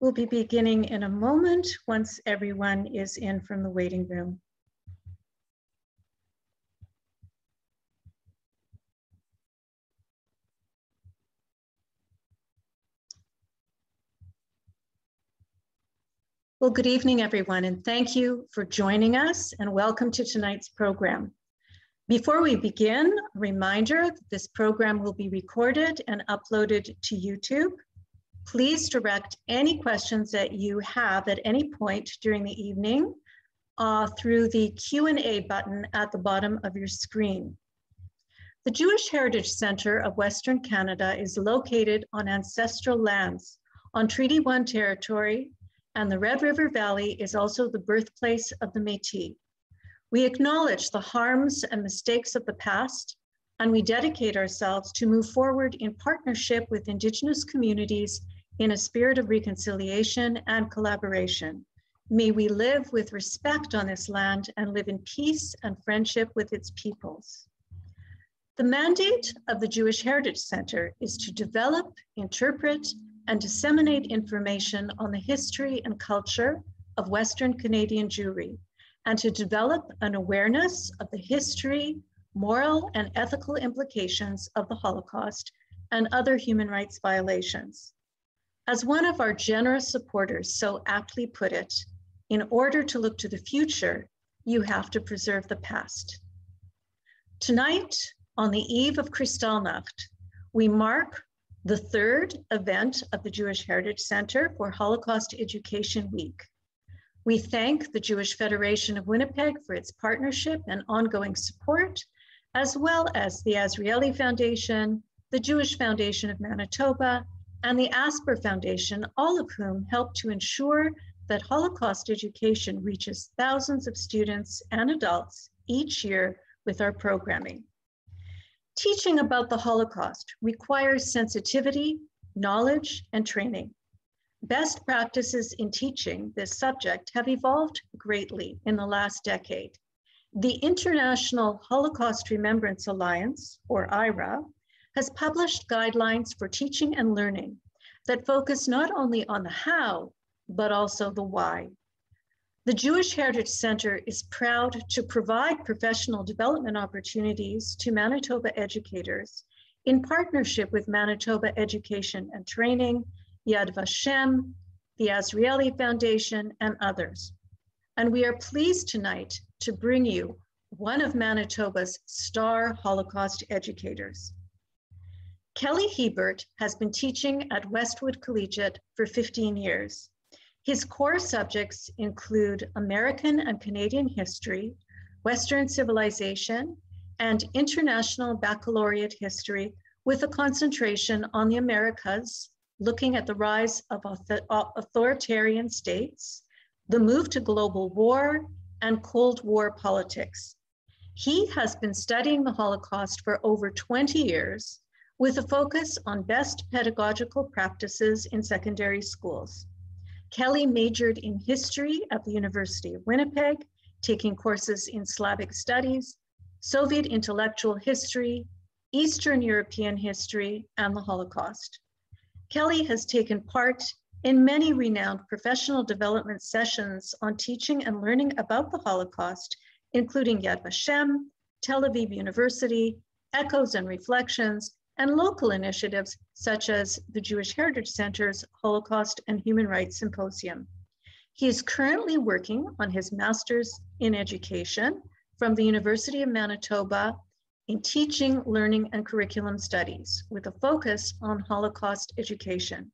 We'll be beginning in a moment once everyone is in from the waiting room. Well, good evening, everyone, and thank you for joining us and welcome to tonight's program. Before we begin, a reminder that this program will be recorded and uploaded to YouTube. Please direct any questions that you have at any point during the evening uh, through the Q&A button at the bottom of your screen. The Jewish Heritage Center of Western Canada is located on ancestral lands on Treaty 1 territory, and the Red River Valley is also the birthplace of the Métis. We acknowledge the harms and mistakes of the past, and we dedicate ourselves to move forward in partnership with Indigenous communities in a spirit of reconciliation and collaboration. May we live with respect on this land and live in peace and friendship with its peoples. The mandate of the Jewish Heritage Center is to develop, interpret, and disseminate information on the history and culture of Western Canadian Jewry, and to develop an awareness of the history, moral, and ethical implications of the Holocaust and other human rights violations. As one of our generous supporters so aptly put it, in order to look to the future, you have to preserve the past. Tonight, on the eve of Kristallnacht, we mark the third event of the Jewish Heritage Center for Holocaust Education Week. We thank the Jewish Federation of Winnipeg for its partnership and ongoing support, as well as the Azrieli Foundation, the Jewish Foundation of Manitoba, and the Asper Foundation, all of whom help to ensure that Holocaust education reaches thousands of students and adults each year with our programming. Teaching about the Holocaust requires sensitivity, knowledge, and training. Best practices in teaching this subject have evolved greatly in the last decade. The International Holocaust Remembrance Alliance, or IHRA, has published guidelines for teaching and learning that focus not only on the how, but also the why. The Jewish Heritage Center is proud to provide professional development opportunities to Manitoba educators in partnership with Manitoba Education and Training, Yad Vashem, the Azrieli Foundation, and others. And we are pleased tonight to bring you one of Manitoba's star Holocaust educators. Kelly Hiebert has been teaching at Westwood Collegiate for 15 years. His core subjects include American and Canadian history, Western civilization, and international baccalaureate history with a concentration on the Americas, looking at the rise of authoritarian states, the move to global war, and Cold War politics. He has been studying the Holocaust for over 20 years with a focus on best pedagogical practices in secondary schools. Kelly majored in history at the University of Winnipeg, taking courses in Slavic studies, Soviet intellectual history, Eastern European history, and the Holocaust. Kelly has taken part in many renowned professional development sessions on teaching and learning about the Holocaust, including Yad Vashem, Tel Aviv University, Echoes and Reflections, and local initiatives such as the Jewish Heritage Center's Holocaust and Human Rights Symposium. He is currently working on his Master's in Education from the University of Manitoba in Teaching, Learning, and Curriculum Studies with a focus on Holocaust education.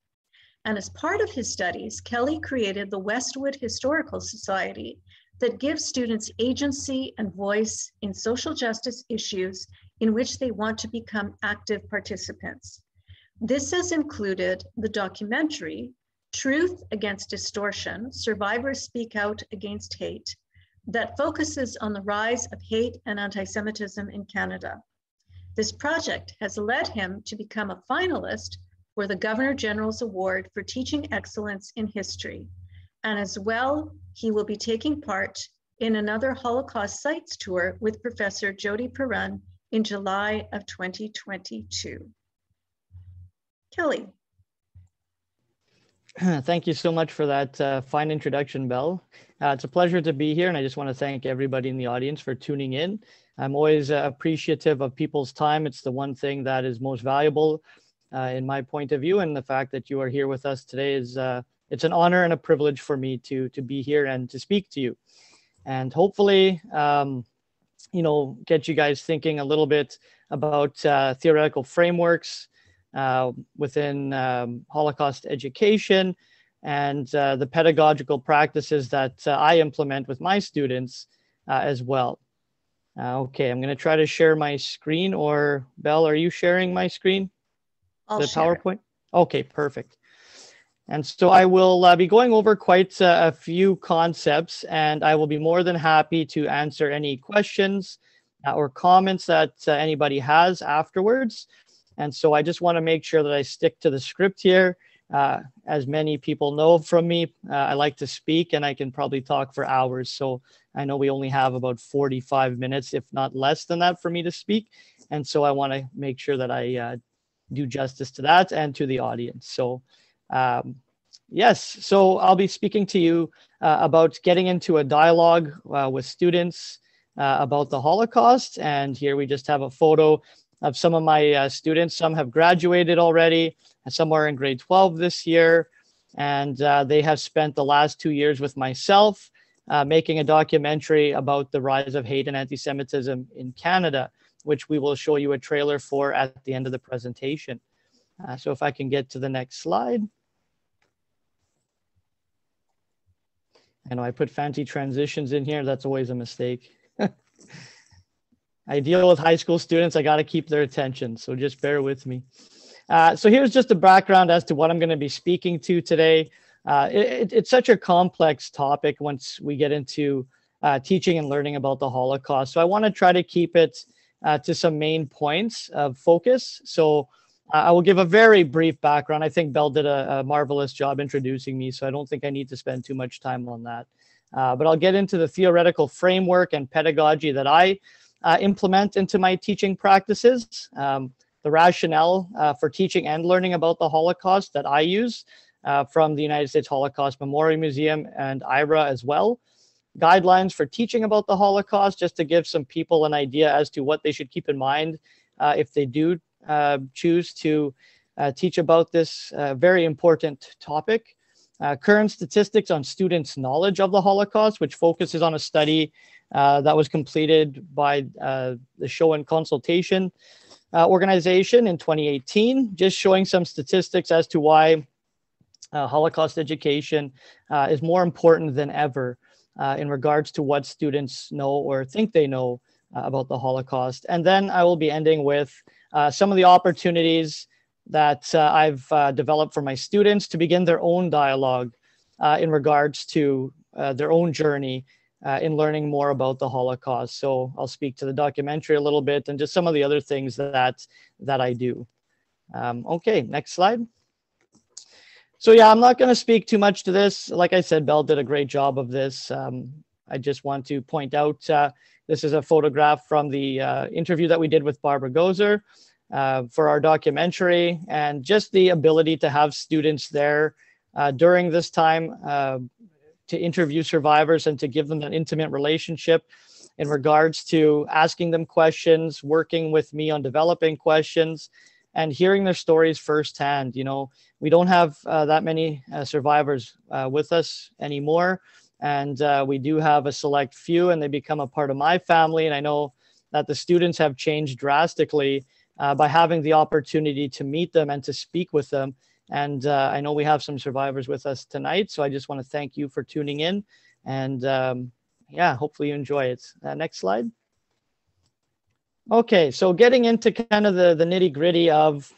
And as part of his studies, Kelly created the Westwood Historical Society that gives students agency and voice in social justice issues in which they want to become active participants. This has included the documentary Truth Against Distortion Survivors Speak Out Against Hate, that focuses on the rise of hate and anti Semitism in Canada. This project has led him to become a finalist for the Governor General's Award for Teaching Excellence in History. And as well, he will be taking part in another Holocaust sites tour with Professor Jody Perrun in July of 2022. Kelly. Thank you so much for that uh, fine introduction, Belle. Uh, it's a pleasure to be here, and I just want to thank everybody in the audience for tuning in. I'm always uh, appreciative of people's time. It's the one thing that is most valuable uh, in my point of view, and the fact that you are here with us today is uh, it's an honor and a privilege for me to to be here and to speak to you, and hopefully, um, you know, get you guys thinking a little bit about uh, theoretical frameworks uh, within um, Holocaust education and uh, the pedagogical practices that uh, I implement with my students uh, as well. Uh, okay, I'm going to try to share my screen or Belle, are you sharing my screen? I'll the share. PowerPoint? Okay, perfect. And so I will uh, be going over quite uh, a few concepts and I will be more than happy to answer any questions uh, or comments that uh, anybody has afterwards. And so I just want to make sure that I stick to the script here. Uh, as many people know from me, uh, I like to speak and I can probably talk for hours. So I know we only have about 45 minutes, if not less than that, for me to speak. And so I want to make sure that I do justice to that and to the audience. So, um, yes, so I'll be speaking to you uh, about getting into a dialogue uh, with students uh, about the Holocaust. And here we just have a photo of some of my uh, students. Some have graduated already, and some are in grade 12 this year. And uh, they have spent the last two years with myself uh, making a documentary about the rise of hate and anti Semitism in Canada, which we will show you a trailer for at the end of the presentation. So, if I can get to the next slide. I know I put fancy transitions in here. That's always a mistake. I deal with high school students. I got to keep their attention. So just bear with me. Uh, so here's just a background as to what I'm going to be speaking to today. Uh, it, it's such a complex topic once we get into uh, teaching and learning about the Holocaust. So I want to try to keep it uh, to some main points of focus. So I will give a very brief background. I think Belle did a, a, marvelous job introducing me, so I don't think I need to spend too much time on that. Uh, but I'll get into the theoretical framework and pedagogy that I uh, implement into my teaching practices. Um, the rationale uh, for teaching and learning about the Holocaust that I use uh, from the United States Holocaust Memorial Museum and IHRA as well. Guidelines for teaching about the Holocaust, just to give some people an idea as to what they should keep in mind uh, if they do choose to uh, teach about this very important topic. Uh, current statistics on students' knowledge of the Holocaust, which focuses on a study uh, that was completed by uh, the Schoen Consultation uh, organization in 2018, just showing some statistics as to why uh, Holocaust education uh, is more important than ever in regards to what students know or think they know about the Holocaust. And then I will be ending with some of the opportunities that uh, I've uh, developed for my students to begin their own dialogue uh, in regards to their own journey uh, in learning more about the Holocaust. So I'll speak to the documentary a little bit and just some of the other things that that I do. Um, okay, next slide. So yeah, I'm not going to speak too much to this. Like I said, Belle did a great job of this. Um, I just want to point out uh, this is a photograph from the uh, interview that we did with Barbara Gozer uh, for our documentary, and just the ability to have students there uh, during this time uh, to interview survivors and to give them an intimate relationship in regards to asking them questions, working with me on developing questions, and hearing their stories firsthand. You know, we don't have uh, that many uh, survivors with us anymore, and uh, we do have a select few, and they become a part of my family. And I know that the students have changed drastically uh, by having the opportunity to meet them and to speak with them and uh, I know we have some survivors with us tonight. So I just want to thank you for tuning in. And um, yeah, hopefully you enjoy it. Uh, next slide. Okay, so getting into kind of the, the nitty gritty of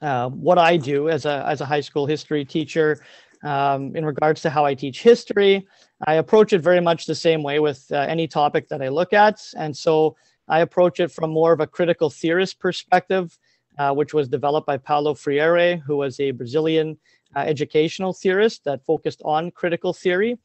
uh, what I do as a, as a high school history teacher um, in regards to how I teach history. I approach it very much the same way with uh, any topic that I look at. And so I approach it from more of a critical theorist perspective uh, which was developed by Paulo Freire, who was a Brazilian uh, educational theorist that focused on critical theory,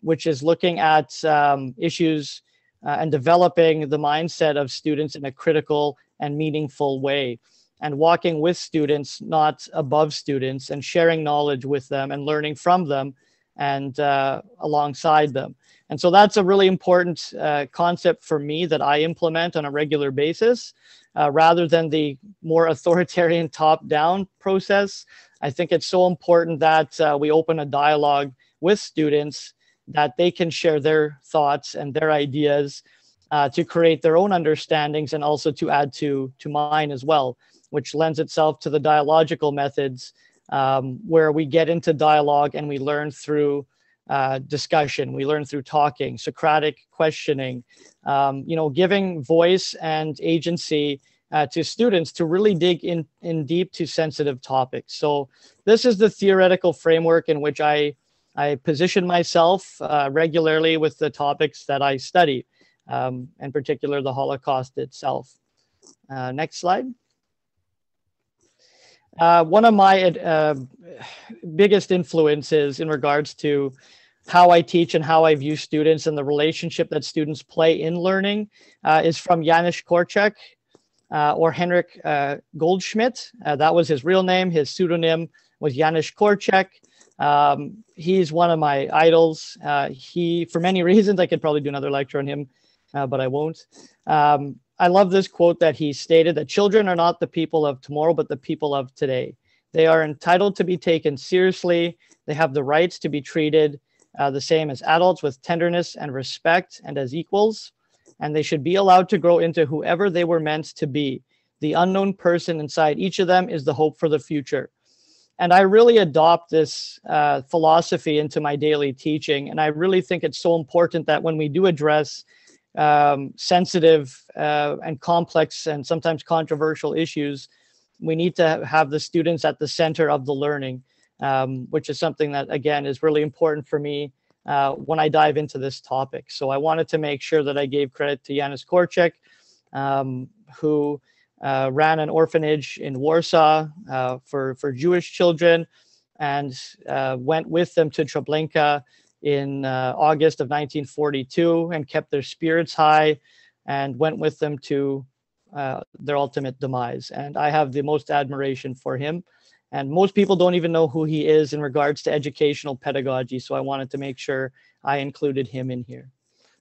which is looking at um, issues uh, and developing the mindset of students in a critical and meaningful way. And walking with students, not above students, and sharing knowledge with them and learning from them and uh, alongside them. And so that's a really important uh, concept for me that I implement on a regular basis uh, rather than the more authoritarian top down process. I think it's so important that uh, we open a dialogue with students that they can share their thoughts and their ideas uh, to create their own understandings and also to add to, to mine as well, which lends itself to the dialogical methods um, where we get into dialogue and we learn through uh, discussion, we learn through talking, Socratic questioning, um, you know, giving voice and agency uh, to students to really dig in, in deep to sensitive topics. So this is the theoretical framework in which I, I position myself uh, regularly with the topics that I study, um, in particular the Holocaust itself. Uh, next slide. Uh, one of my uh, biggest influences in regards to how I teach and how I view students and the relationship that students play in learning uh, is from Janusz Korczak uh, or Henrik uh, Goldschmidt. Uh, that was his real name. His pseudonym was Janusz Korczak. Um, he's one of my idols. He, for many reasons, I could probably do another lecture on him, but I won't. Um, I love this quote that he stated that children are not the people of tomorrow, but the people of today. They are entitled to be taken seriously. They have the rights to be treated uh, the same as adults with tenderness and respect and as equals and they should be allowed to grow into whoever they were meant to be. The unknown person inside each of them is the hope for the future. And I really adopt this uh, philosophy into my daily teaching. And I really think it's so important that when we do address um, sensitive uh, and complex and sometimes controversial issues, we need to have the students at the center of the learning, um, which is something that, again, is really important for me uh, when I dive into this topic. So I wanted to make sure that I gave credit to Janusz Korczak, um, who uh, ran an orphanage in Warsaw uh, for, for Jewish children and uh, went with them to Treblinka in uh, August of 1942 and kept their spirits high and went with them to uh, their ultimate demise. And I have the most admiration for him. And most people don't even know who he is in regards to educational pedagogy. So I wanted to make sure I included him in here.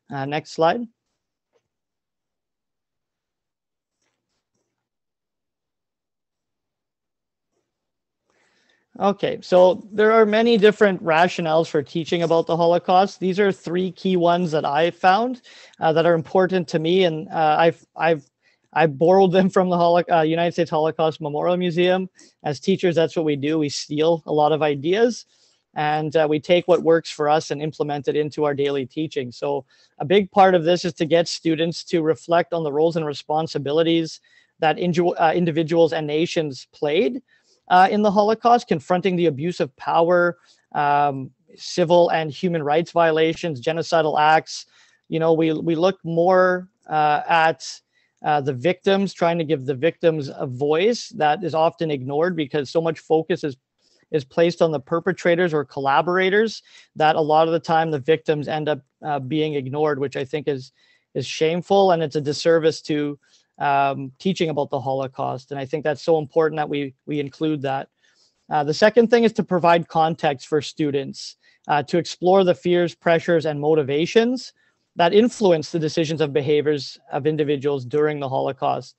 Uh, next slide. Okay, so there are many different rationales for teaching about the Holocaust. These are three key ones that I found uh, that are important to me, and uh, I've I've I borrowed them from the Holo- uh, United States Holocaust Memorial Museum. As teachers, that's what we do. We steal a lot of ideas and uh, we take what works for us and implement it into our daily teaching. So, a big part of this is to get students to reflect on the roles and responsibilities that uh, individuals and nations played uh, in the Holocaust, confronting the abuse of power, um, civil and human rights violations, genocidal acts. You know, we, we look more uh, at uh, the victims, trying to give the victims a voice that is often ignored because so much focus is is placed on the perpetrators or collaborators that a lot of the time the victims end up uh, being ignored, which I think is is shameful and it's a disservice to um, teaching about the Holocaust. And I think that's so important that we we include that. Uh, the second thing is to provide context for students uh, to explore the fears, pressures, and motivations that influence the decisions of behaviors of individuals during the Holocaust.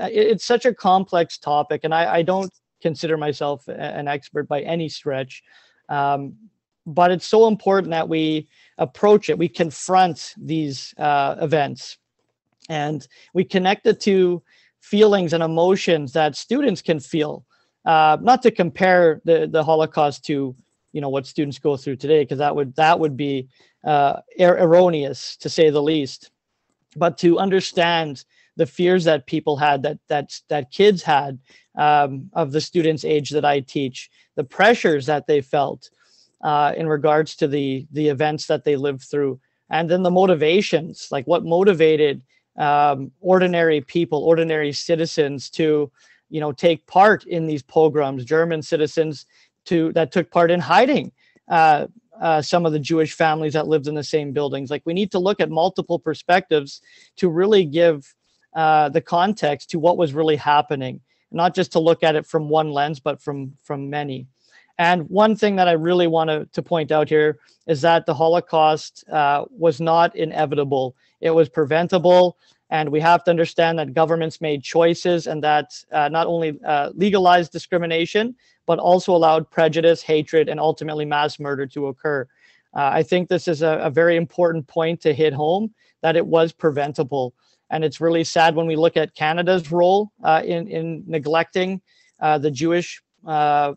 Uh, it's such a complex topic, and I, I don't consider myself an expert by any stretch. Um, but it's so important that we approach it, we confront these uh, events, and we connect it to feelings and emotions that students can feel. Uh, not to compare the, the Holocaust to you know what students go through today because that would that would be uh, er- erroneous to say the least but to understand the fears that people had that that that kids had um, of the students age that i teach the pressures that they felt uh, in regards to the the events that they lived through and then the motivations like what motivated um, ordinary people ordinary citizens to you know take part in these pogroms german citizens to that took part in hiding uh, uh, some of the Jewish families that lived in the same buildings. Like we need to look at multiple perspectives to really give uh, the context to what was really happening. not just to look at it from one lens, but from from many. And one thing that I really want to, to point out here is that the Holocaust uh, was not inevitable. It was preventable. And we have to understand that governments made choices and that uh, not only uh, legalized discrimination, but also allowed prejudice, hatred, and ultimately mass murder to occur. Uh, I think this is a, a, very important point to hit home that it was preventable. And it's really sad when we look at Canada's role uh, in, in neglecting uh, the Jewish uh,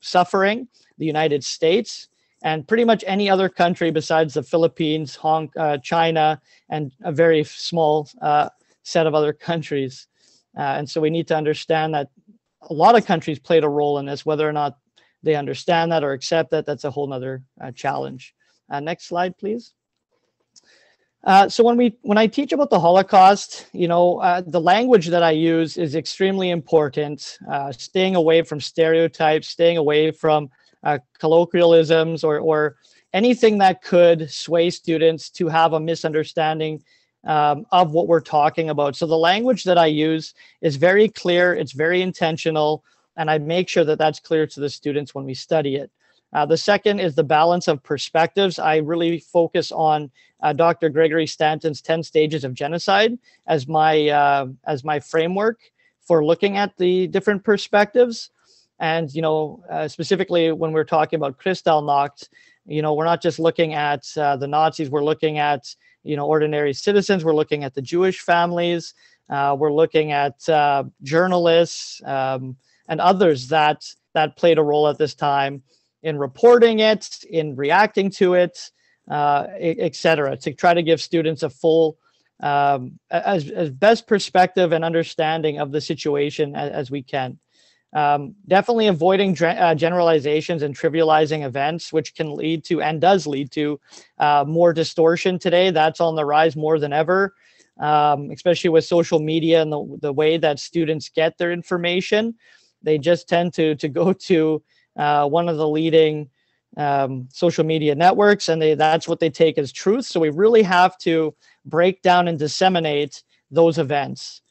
suffering, the United States, and pretty much any other country besides the Philippines, Hong, uh, China, and a very small uh, set of other countries. Uh, and so we need to understand that a lot of countries played a role in this, whether or not they understand that or accept that, that's a whole nother uh, challenge. Uh, next slide, please. Uh, so when we when I teach about the Holocaust, you know, the language that I use is extremely important. Staying away from stereotypes, staying away from uh, colloquialisms, or or anything that could sway students to have a misunderstanding um, of what we're talking about. So the language that I use is very clear. It's very intentional, and I make sure that that's clear to the students when we study it. Uh, the second is the balance of perspectives. I really focus on uh, Dr. Gregory Stanton's 10 stages of genocide as my, uh, as my framework for looking at the different perspectives. And, you know, uh, specifically when we're talking about Kristallnacht, you know, we're not just looking at uh, the Nazis, we're looking at, you know, ordinary citizens, we're looking at the Jewish families, uh, we're looking at journalists um, and others that, that played a role at this time in reporting it, in reacting to it, uh, etc., to try to give students a full, um, as, as best perspective and understanding of the situation as, as we can. Um, definitely avoiding uh, generalizations and trivializing events, which can lead to and does lead to uh, more distortion today. That's on the rise more than ever, um, especially with social media and the, the way that students get their information. They just tend to, to go to uh, one of the leading um, social media networks, and they, that's what they take as truth. So we really have to break down and disseminate those events.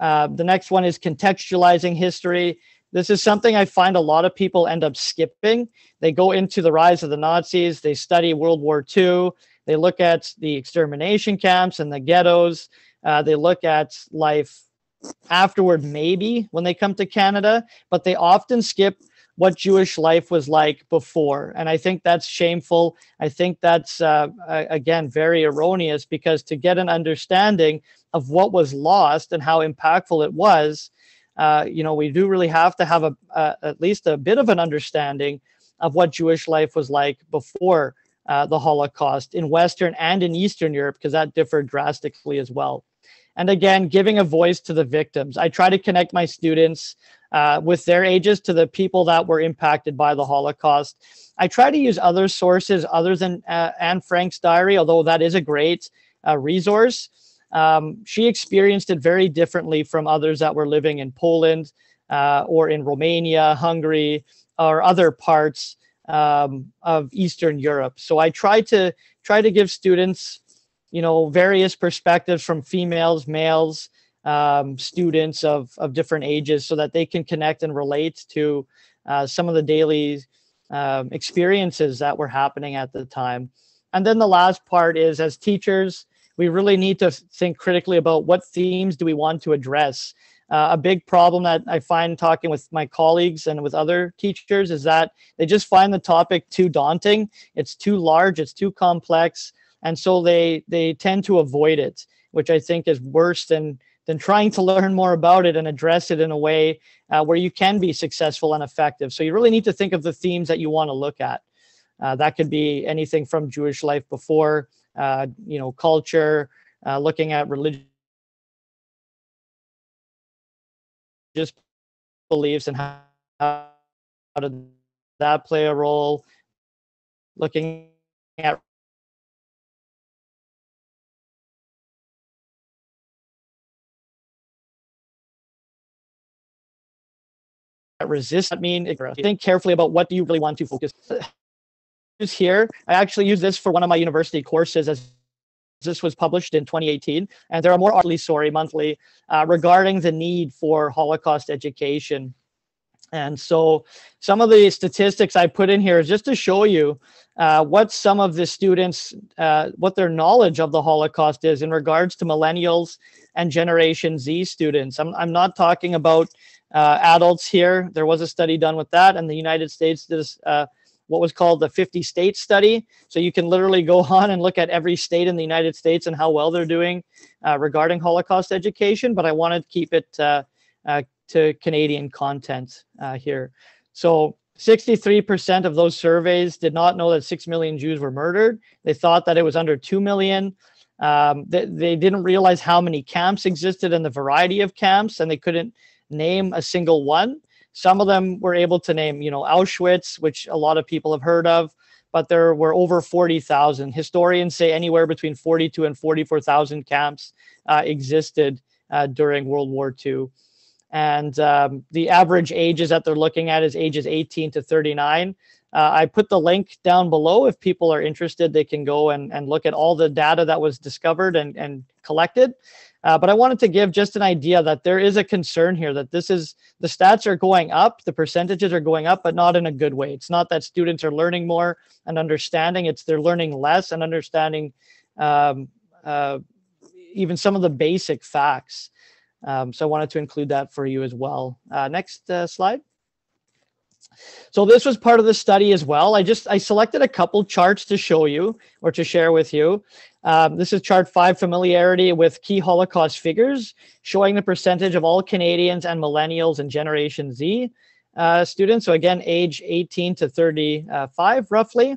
Uh, the next one is contextualizing history. This is something I find a lot of people end up skipping. They go into the rise of the Nazis, they study World War II, they look at the extermination camps and the ghettos, uh, they look at life afterward, maybe when they come to Canada, but they often skip what Jewish life was like before. And I think that's shameful. I think that's, uh, again, very erroneous because to get an understanding of what was lost and how impactful it was, uh, you know, we do really have to have a, at least a bit of an understanding of what Jewish life was like before uh, the Holocaust in Western and in Eastern Europe, because that differed drastically as well. And again, giving a voice to the victims. I try to connect my students uh, with their ages to the people that were impacted by the Holocaust. I try to use other sources other than uh, Anne Frank's diary, although that is a great resource. Um, she experienced it very differently from others that were living in Poland uh, or in Romania, Hungary, or other parts um, of Eastern Europe. So I try to try to give students, you know, various perspectives from females, males, um, students of, of different ages so that they can connect and relate to uh, some of the daily um, experiences that were happening at the time. And then the last part is as teachers, we really need to think critically about what themes do we want to address. Uh, a big problem that I find talking with my colleagues and with other teachers is that they just find the topic too daunting. It's too large, it's too complex, and so they they tend to avoid it, which I think is worse than than trying to learn more about it and address it in a way uh, where you can be successful and effective. So you really need to think of the themes that you want to look at. Uh, that could be anything from Jewish life before, you know, culture, uh, looking at religious beliefs and how, how did that play a role, looking at resist I mean think carefully about what do you really want to focus here i actually use this for one of my university courses as this was published in 2018, and there are more articles, sorry, monthly, uh, regarding the need for Holocaust education. And so some of the statistics I put in here is just to show you uh, what some of the students, uh, what their knowledge of the Holocaust is in regards to millennials and Generation Z students. I'm, I'm not talking about uh, adults here. There was a study done with that, and the United States did uh, what was called the 50 state study. So you can literally go on and look at every state in the United States and how well they're doing uh, regarding Holocaust education. But I wanted to keep it uh, uh, to Canadian content uh, here. So 63% of those surveys did not know that 6 million Jews were murdered. They thought that it was under 2 million. Um, they, they didn't realize how many camps existed and the variety of camps, and they couldn't name a single one. Some of them were able to name, you know, Auschwitz, which a lot of people have heard of, but there were over 40,000. Historians say anywhere between 42 and 44,000 camps uh, existed uh, during World War II and um, the average ages that they're looking at is ages 18 to 39. Uh, I put the link down below. If people are interested, they can go and, and look at all the data that was discovered and, and collected. Uh, but I wanted to give just an idea that there is a concern here that this is the stats are going up, the percentages are going up, but not in a good way. It's not that students are learning more and understanding, it's they're learning less and understanding um, uh, even some of the basic facts. Um, so I wanted to include that for you as well. Uh, next uh, slide. So this was part of the study as well. I just I selected a couple charts to show you or to share with you. Um, this is chart five, familiarity with key Holocaust figures, showing the percentage of all Canadians and millennials and Generation Z uh, students. So again, age 18 to 35 roughly.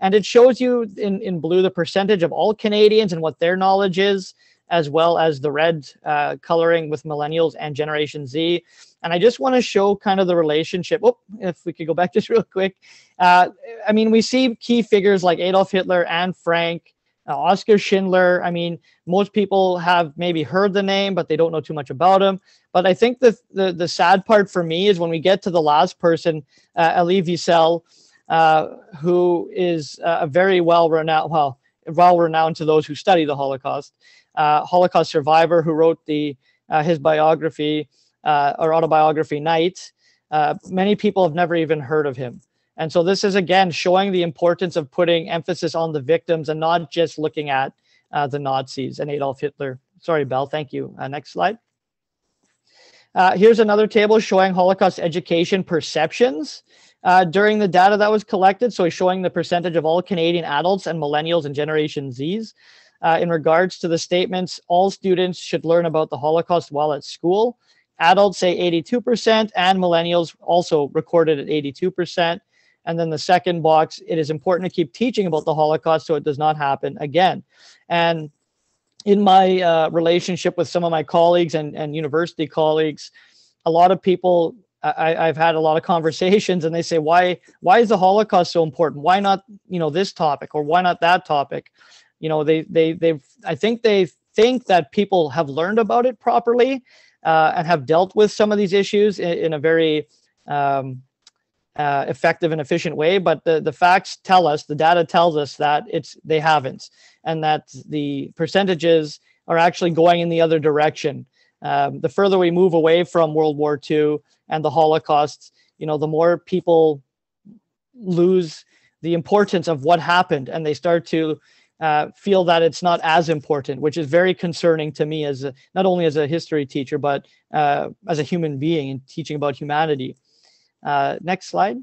And it shows you in, in blue the percentage of all Canadians and what their knowledge is as well as the red uh, coloring with millennials and Generation Z. And I just want to show kind of the relationship. Oh, if we could go back just real quick. Uh, I mean, we see key figures like Adolf Hitler and Frank, uh, Oskar Schindler. I mean, most people have maybe heard the name, but they don't know too much about him. But I think the the, the sad part for me is when we get to the last person, uh, Elie Wiesel, uh, who is a very well renowned, well, well renowned to those who study the Holocaust uh, Holocaust survivor who wrote the uh, his biography uh, or autobiography, Night. Uh, many people have never even heard of him. And so this is again showing the importance of putting emphasis on the victims and not just looking at uh, the Nazis and Adolf Hitler. Sorry, Belle. Thank you. Next slide. here's another table showing Holocaust education perceptions. Uh, during the data that was collected. So he's showing the percentage of all Canadian adults and millennials and Generation Zs uh, in regards to the statements all students should learn about the Holocaust while at school. Adults say 82%, and millennials also recorded at 82%. And then the second box, it is important to keep teaching about the Holocaust so it does not happen again. And in my uh, relationship with some of my colleagues and, and university colleagues, a lot of people I, have had a lot of conversations and they say, why, why is the Holocaust so important? Why not, you know, this topic or why not that topic? You know they they they've i think they think that people have learned about it properly uh, and have dealt with some of these issues in, in a very um, uh, effective and efficient way but the, the facts tell us the data tells us that it's they haven't and that the percentages are actually going in the other direction. Um, the further we move away from world war ii and the holocaust you know the more people lose the importance of what happened and they start to uh, feel that it's not as important, which is very concerning to me as a, not only as a history teacher, but uh, as a human being and teaching about humanity. Uh, next slide.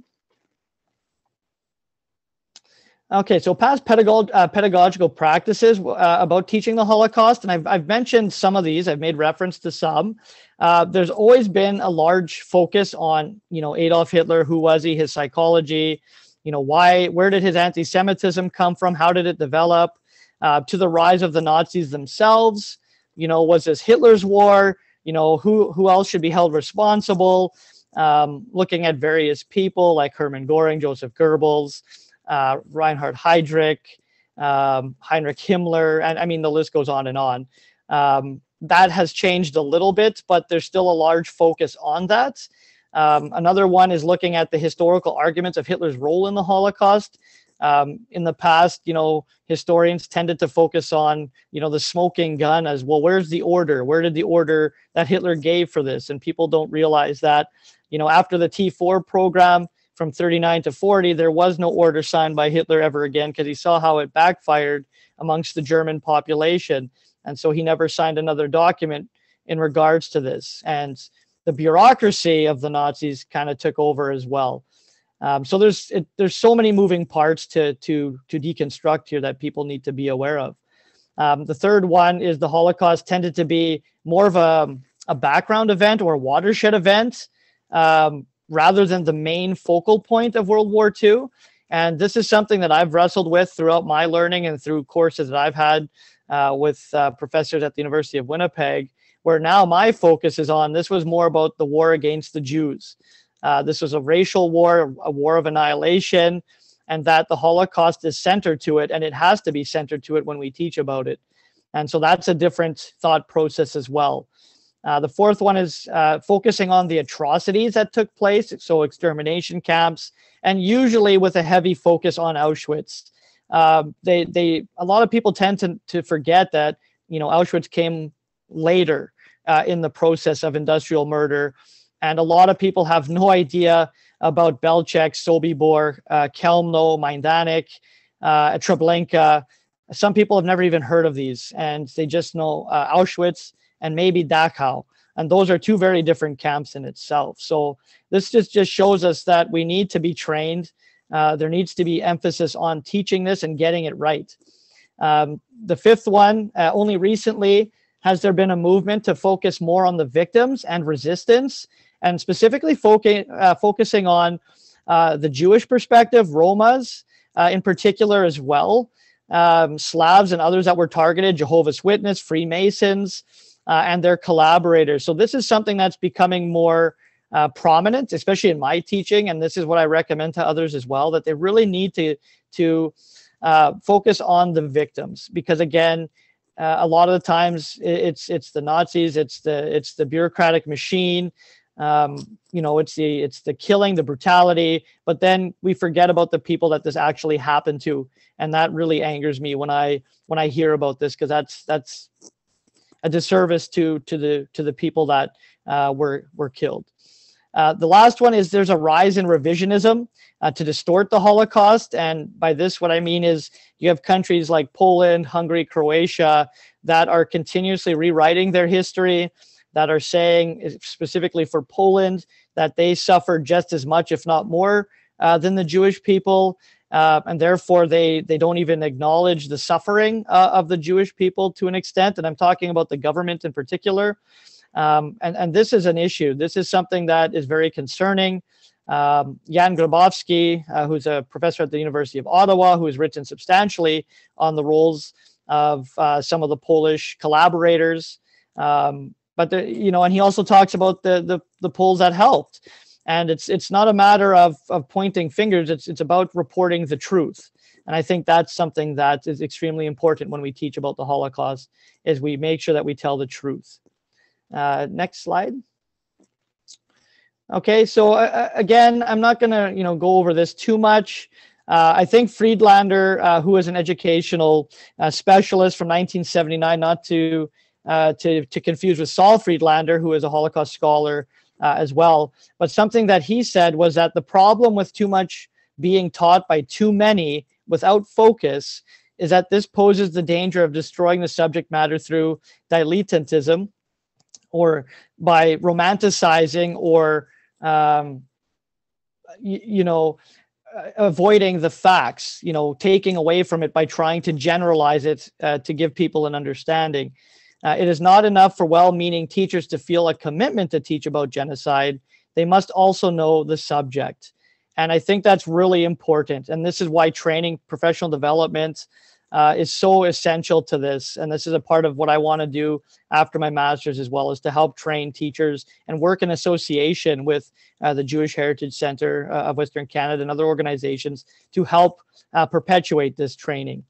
Okay, so past pedagog uh, pedagogical practices uh, about teaching the Holocaust, and I've, I've mentioned some of these, I've made reference to some. Uh, there's always been a large focus on, you know, Adolf Hitler, who was he, his psychology, you know why where did his anti-semitism come from? How did it develop uh, to the rise of the nazis themselves? You know was this hitler's war? You know who who else should be held responsible? Um, looking at various people like hermann goring joseph goebbels uh, reinhard heydrich um, heinrich himmler and i mean the list goes on and on. Um, that has changed a little bit but there's still a large focus on that um, another one is looking at the historical arguments of Hitler's role in the Holocaust. Um, in the past, you know, historians tended to focus on, you know, the smoking gun as well. Where's the order? Where did the order that Hitler gave for this? And people don't realize that, you know, after the T4 program from 39 to 40, there was no order signed by Hitler ever again because he saw how it backfired amongst the German population. And so he never signed another document in regards to this. And the bureaucracy of the Nazis kind of took over as well. Um, so there's it, there's so many moving parts to to to deconstruct here that people need to be aware of. Um, the third one is the Holocaust tended to be more of a a background event or watershed event um, rather than the main focal point of World War II. And this is something that I've wrestled with throughout my learning and through courses that I've had uh, with uh, professors at the University of Winnipeg, where now my focus is on this was more about the war against the Jews. Uh, this was a racial war, a war of annihilation, and that the Holocaust is centered to it, and it has to be centered to it when we teach about it. And so that's a different thought process as well. Uh, the fourth one is uh, focusing on the atrocities that took place, so extermination camps, and usually with a heavy focus on Auschwitz. Uh, they, they, a lot of people tend to, to forget that you know Auschwitz came later uh, in the process of industrial murder, and a lot of people have no idea about Belzec, Sobibor, uh, Chełmno, Majdanek, uh, Treblinka. Some people have never even heard of these, and they just know Auschwitz and maybe Dachau. And those are two very different camps in itself. So this just, just shows us that we need to be trained. Uh, there needs to be emphasis on teaching this and getting it right. Um, the fifth one, uh, only recently has there been a movement to focus more on the victims and resistance, and specifically uh, focusing on uh, the Jewish perspective, Romas uh, in particular as well, um, Slavs and others that were targeted, Jehovah's Witness, Freemasons, uh, and their collaborators. So this is something that's becoming more uh, prominent, especially in my teaching, and this is what I recommend to others as well. That they really need to to uh, focus on the victims because again, uh, a lot of the times it's it's the Nazis, it's the it's the bureaucratic machine. Um, you know, it's the it's the killing, the brutality, but then we forget about the people that this actually happened to, and that really angers me when I when I hear about this because that's that's a disservice to to the to the people that uh, were were killed. Uh, the last one is there's a rise in revisionism uh, to distort the Holocaust, and by this what I mean is you have countries like Poland, Hungary, Croatia that are continuously rewriting their history, that are saying specifically for Poland that they suffered just as much, if not more, uh, than the Jewish people uh, and therefore they they don't even acknowledge the suffering uh, of the Jewish people to an extent. And I'm talking about the government in particular. Um, and and this is an issue. This is something that is very concerning. Um, Jan Grabowski, uh, who's a professor at the University of Ottawa, who has written substantially on the roles of uh, some of the Polish collaborators. Um, but the, you know, and he also talks about the the, the Poles that helped and it's it's not a matter of of pointing fingers it's it's about reporting the truth and i think that's something that is extremely important when we teach about the holocaust is we make sure that we tell the truth uh, next slide. Okay so uh, uh again i'm not going to you know go over this too much. Uh, I think Friedlander, uh, who is an educational uh, specialist from 1979, not to, uh, to, to confuse with Saul Friedlander, who is a Holocaust scholar uh, as well. But something that he said was that the problem with too much being taught by too many without focus is that this poses the danger of destroying the subject matter through dilettantism or by romanticizing or um, you, you know avoiding the facts you know taking away from it by trying to generalize it uh, to give people an understanding uh, it is not enough for well meaning teachers to feel a commitment to teach about genocide. They must also know the subject. And I think that's really important. And this is why training, professional development uh, is so essential to this. And this is a part of what I want to do after my master's as well, is to help train teachers and work in association with uh, the Jewish Heritage Center uh, of Western Canada and other organizations to help uh, perpetuate this training.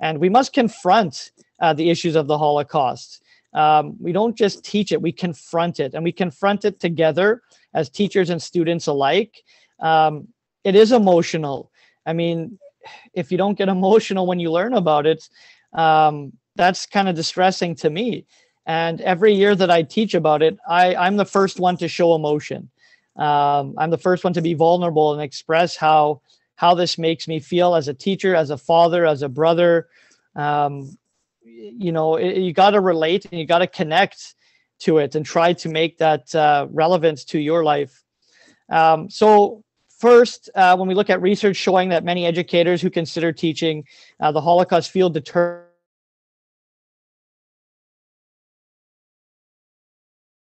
And we must confront uh, the issues of the Holocaust. Um, we don't just teach it, we confront it, and we confront it together as teachers and students alike. Um, it is emotional. I mean, if you don't get emotional when you learn about it, um, that's kind of distressing to me. And every year that I teach about it, I, I'm the first one to show emotion. Um, I'm the first one to be vulnerable and express how how this makes me feel as a teacher, as a father, as a brother. Um, you know, it, you got to relate and you got to connect to it and try to make that uh, relevant to your life. Um, so First, uh, when we look at research showing that many educators who consider teaching uh, the Holocaust feel deterred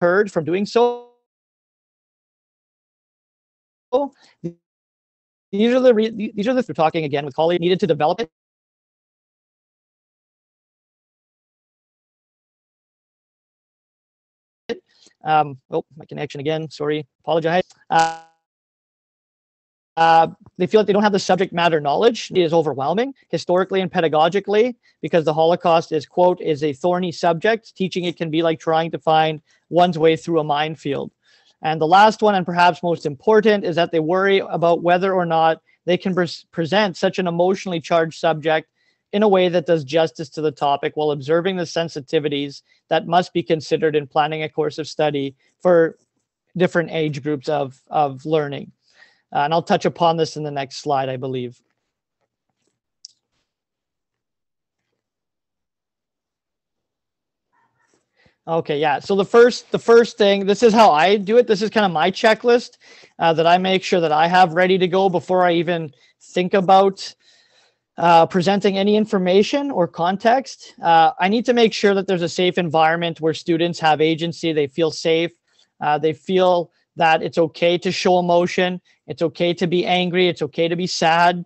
from doing so. These are the these are the through talking again with colleagues needed to develop it. Um, oh, my connection again. Sorry, apologize. Uh, uh, they feel like they don't have the subject matter knowledge. It is overwhelming historically and pedagogically because the Holocaust is, quote, is a thorny subject. Teaching it can be like trying to find one's way through a minefield. And the last one, and perhaps most important, is that they worry about whether or not they can pre- present such an emotionally charged subject in a way that does justice to the topic while observing the sensitivities that must be considered in planning a course of study for different age groups of, of learning. Uh, and I'll touch upon this in the next slide, I believe. Okay, yeah. So the first, the first thing, this is how I do it. This is kind of my checklist uh, that I make sure that I have ready to go before I even think about uh, presenting any information or context. Uh, I need to make sure that there's a safe environment where students have agency. They feel safe. Uh, they feel that it's okay to show emotion. It's okay to be angry. It's okay to be sad.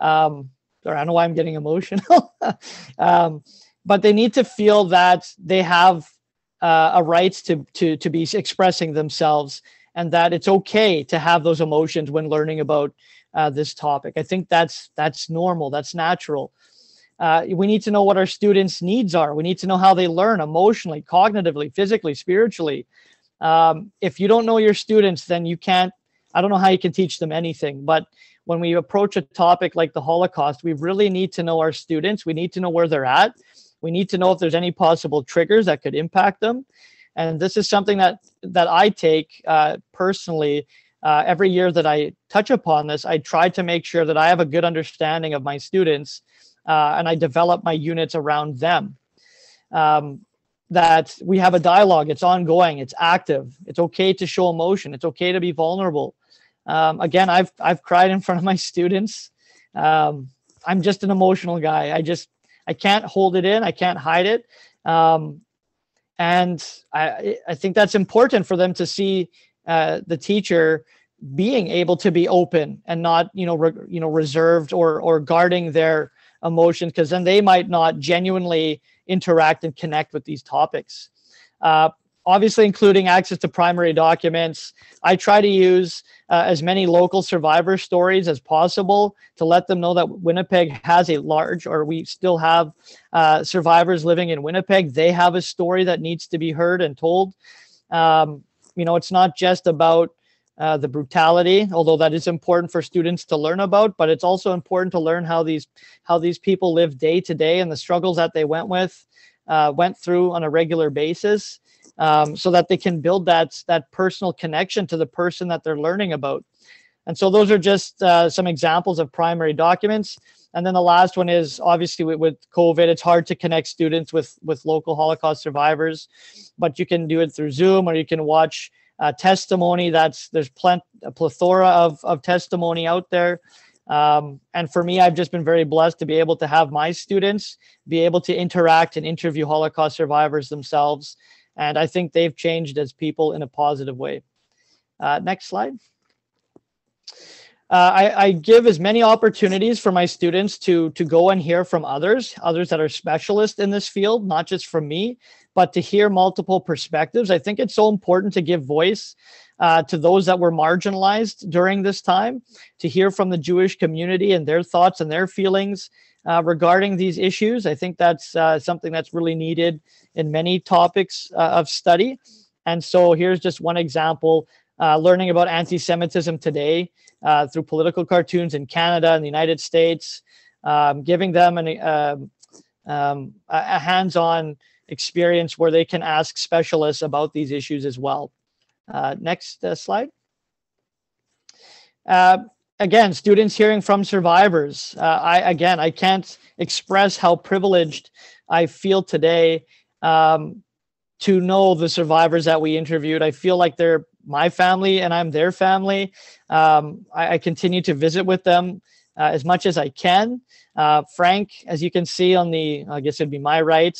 Um, sorry, I don't know why I'm getting emotional. um, but they need to feel that they have uh, a right to, to, to be expressing themselves and that it's okay to have those emotions when learning about uh, this topic. I think that's that's normal. That's natural. Uh, we need to know what our students' needs are. We need to know how they learn emotionally, cognitively, physically, spiritually. Um, if you don't know your students, then you can't, I don't know how you can teach them anything. But when we approach a topic like the Holocaust, we really need to know our students. We need to know where they're at. We need to know if there's any possible triggers that could impact them. And this is something that that I take uh, personally. Uh, every year that I touch upon this, I try to make sure that I have a good understanding of my students, uh, and I develop my units around them. Um, that we have a dialogue it's ongoing it's active it's okay to show emotion it's okay to be vulnerable um, again i've i've cried in front of my students. Um, i'm just an emotional guy. I just i can't hold it in. I can't hide it. Um, and i i think that's important for them to see uh, the teacher being able to be open and not you know re, you know reserved or or guarding their emotions because then they might not genuinely interact and connect with these topics. Uh, obviously, including access to primary documents. I try to use uh, as many local survivor stories as possible to let them know that Winnipeg has a large, or we still have uh, survivors living in Winnipeg. They have a story that needs to be heard and told. Um, you know, it's not just about uh, the brutality, although that is important for students to learn about, but it's also important to learn how these how these people live day to day and the struggles that they went with uh, went through on a regular basis, um, so that they can build that that personal connection to the person that they're learning about. And so those are just uh, some examples of primary documents. And then the last one is obviously with, with, COVID, it's hard to connect students with with local Holocaust survivors, but you can do it through Zoom or you can watch uh, testimony. That's there's plenty a plethora of of testimony out there. Um, and for me, I've just been very blessed to be able to have my students be able to interact and interview Holocaust survivors themselves. And I think they've changed as people in a positive way. Uh, next slide. Uh, I, I, give as many opportunities for my students to to go and hear from others, others that are specialists in this field, not just from me, but to hear multiple perspectives. I think it's so important to give voice uh, to those that were marginalized during this time, to hear from the Jewish community and their thoughts and their feelings uh, regarding these issues. I think that's uh, something that's really needed in many topics uh, of study. And so here's just one example uh, learning about anti-Semitism today uh, through political cartoons in Canada and the United States, um, giving them an, uh, um, a hands-on experience where they can ask specialists about these issues as well. Uh, next slide. Uh, again, students hearing from survivors. I again, I can't express how privileged I feel today um, to know the survivors that we interviewed. I feel like they're my family and I'm their family. Um, I, I, continue to visit with them uh, as much as I can. Uh, Frank, as you can see on the, I guess it'd be my right.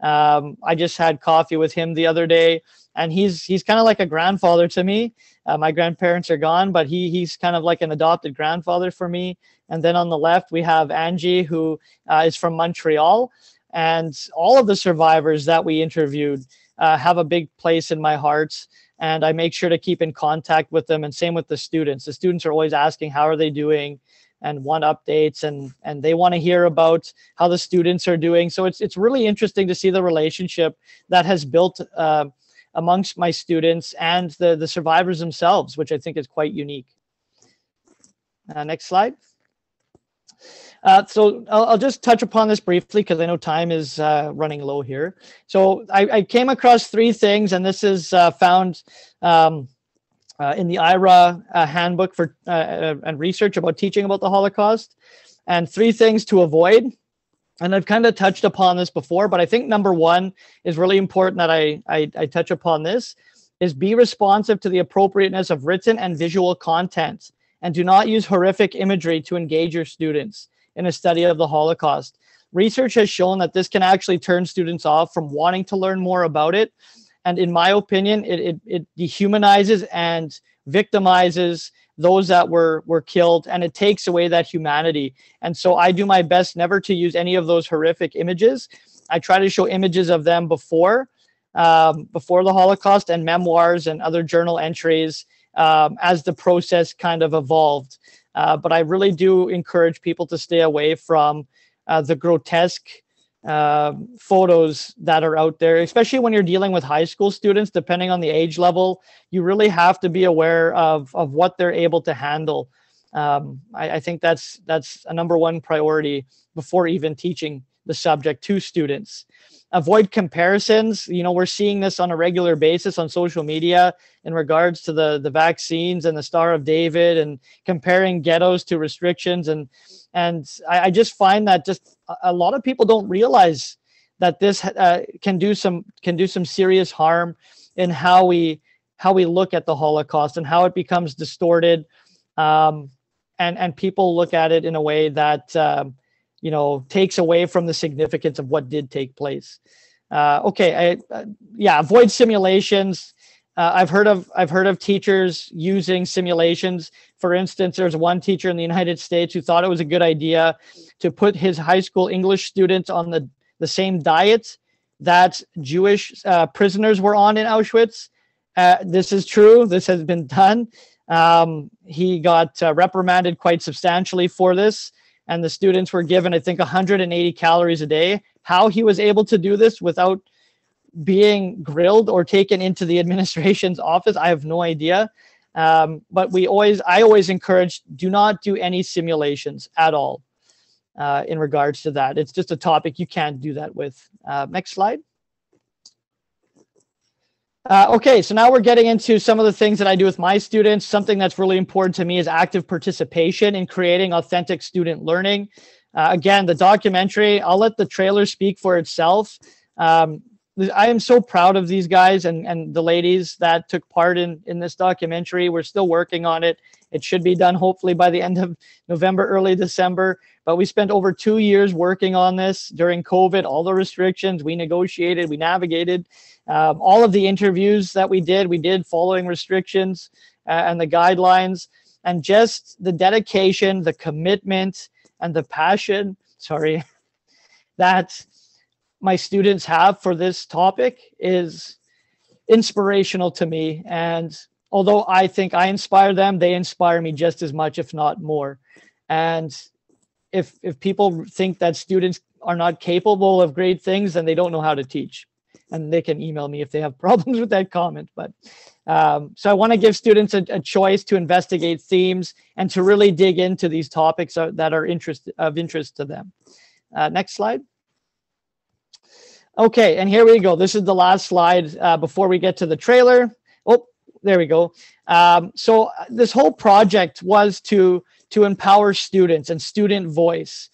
Um, I just had coffee with him the other day, and he's he's kind of like a grandfather to me. Uh, my grandparents are gone, but he he's kind of like an adopted grandfather for me. And then on the left we have Angie, who uh, is from Montreal, and all of the survivors that we interviewed uh, have a big place in my heart and I make sure to keep in contact with them. And same with the students. The students are always asking how are they doing, and want updates, and and they want to hear about how the students are doing. So it's it's really interesting to see the relationship that has built uh, amongst my students and the the survivors themselves, which I think is quite unique. Uh, next slide. Uh, so I'll, I'll, just touch upon this briefly because I know time is uh, running low here. So I, I, came across three things, and this is uh, found um, uh, in the IHRA uh, handbook for uh, and research about teaching about the Holocaust, and three things to avoid. And I've kind of touched upon this before, but I think number one is really important that I, I, I touch upon this is be responsive to the appropriateness of written and visual content and do not use horrific imagery to engage your students in a study of the Holocaust. Research has shown that this can actually turn students off from wanting to learn more about it. And in my opinion, it, it, it dehumanizes and victimizes those that were were killed and it takes away that humanity. And so i do my best never to use any of those horrific images. I try to show images of them before um, before the holocaust and memoirs and other journal entries um, as the process kind of evolved. Uh, but I really do encourage people to stay away from uh, the grotesque uh, photos that are out there, especially when you're dealing with high school students, depending on the age level, you really have to be aware of, of what they're able to handle. Um, I, I think that's that's a number one priority before even teaching the subject to students avoid comparisons. You know, we're seeing this on a regular basis on social media in regards to the the vaccines and the Star of David and comparing ghettos to restrictions and and I, I just find that just a lot of people don't realize that this uh, can do some can do some serious harm in how we how we look at the Holocaust and how it becomes distorted, um, and and people look at it in a way that. Um, you know takes away from the significance of what did take place. Uh, okay I, uh, yeah avoid simulations. Uh, i've heard of i've heard of teachers using simulations. For instance there's one teacher in the united states who thought it was a good idea to put his high school english students on the the same diet that jewish uh, prisoners were on in auschwitz. Uh, this is true. This has been done. Um, he got uh, reprimanded quite substantially for this and the students were given, I think, 180 calories a day. How he was able to do this without being grilled or taken into the administration's office, I have no idea. Um, but we always, I always encourage, do not do any simulations at all uh, in regards to that. It's just a topic you can't do that with. Uh, next slide. Uh, okay, so now we're getting into some of the things that I do with my students. Something that's really important to me is active participation in creating authentic student learning. Uh, again, the documentary, I'll let the trailer speak for itself. Um, I am so proud of these guys and, and the ladies that took part in, in this documentary. We're still working on it. It should be done hopefully by the end of November, early December. But we spent over two years working on this during COVID, all the restrictions. We negotiated, we navigated. Um, all of the interviews that we did, we did following restrictions uh, and the guidelines. And just the dedication, the commitment, and the passion, sorry, that my students have for this topic is inspirational to me. And although I think I inspire them, they inspire me just as much, if not more. And if if people think that students are not capable of great things, then they don't know how to teach. and they can email me if they have problems with that comment. But um, so I want to give students a, a, choice to investigate themes and to really dig into these topics that are interest, of interest to them. Uh, next slide. Okay, and here we go. This is the last slide uh, before we get to the trailer. There we go. Um, so uh, this whole project was to to empower students and student voice.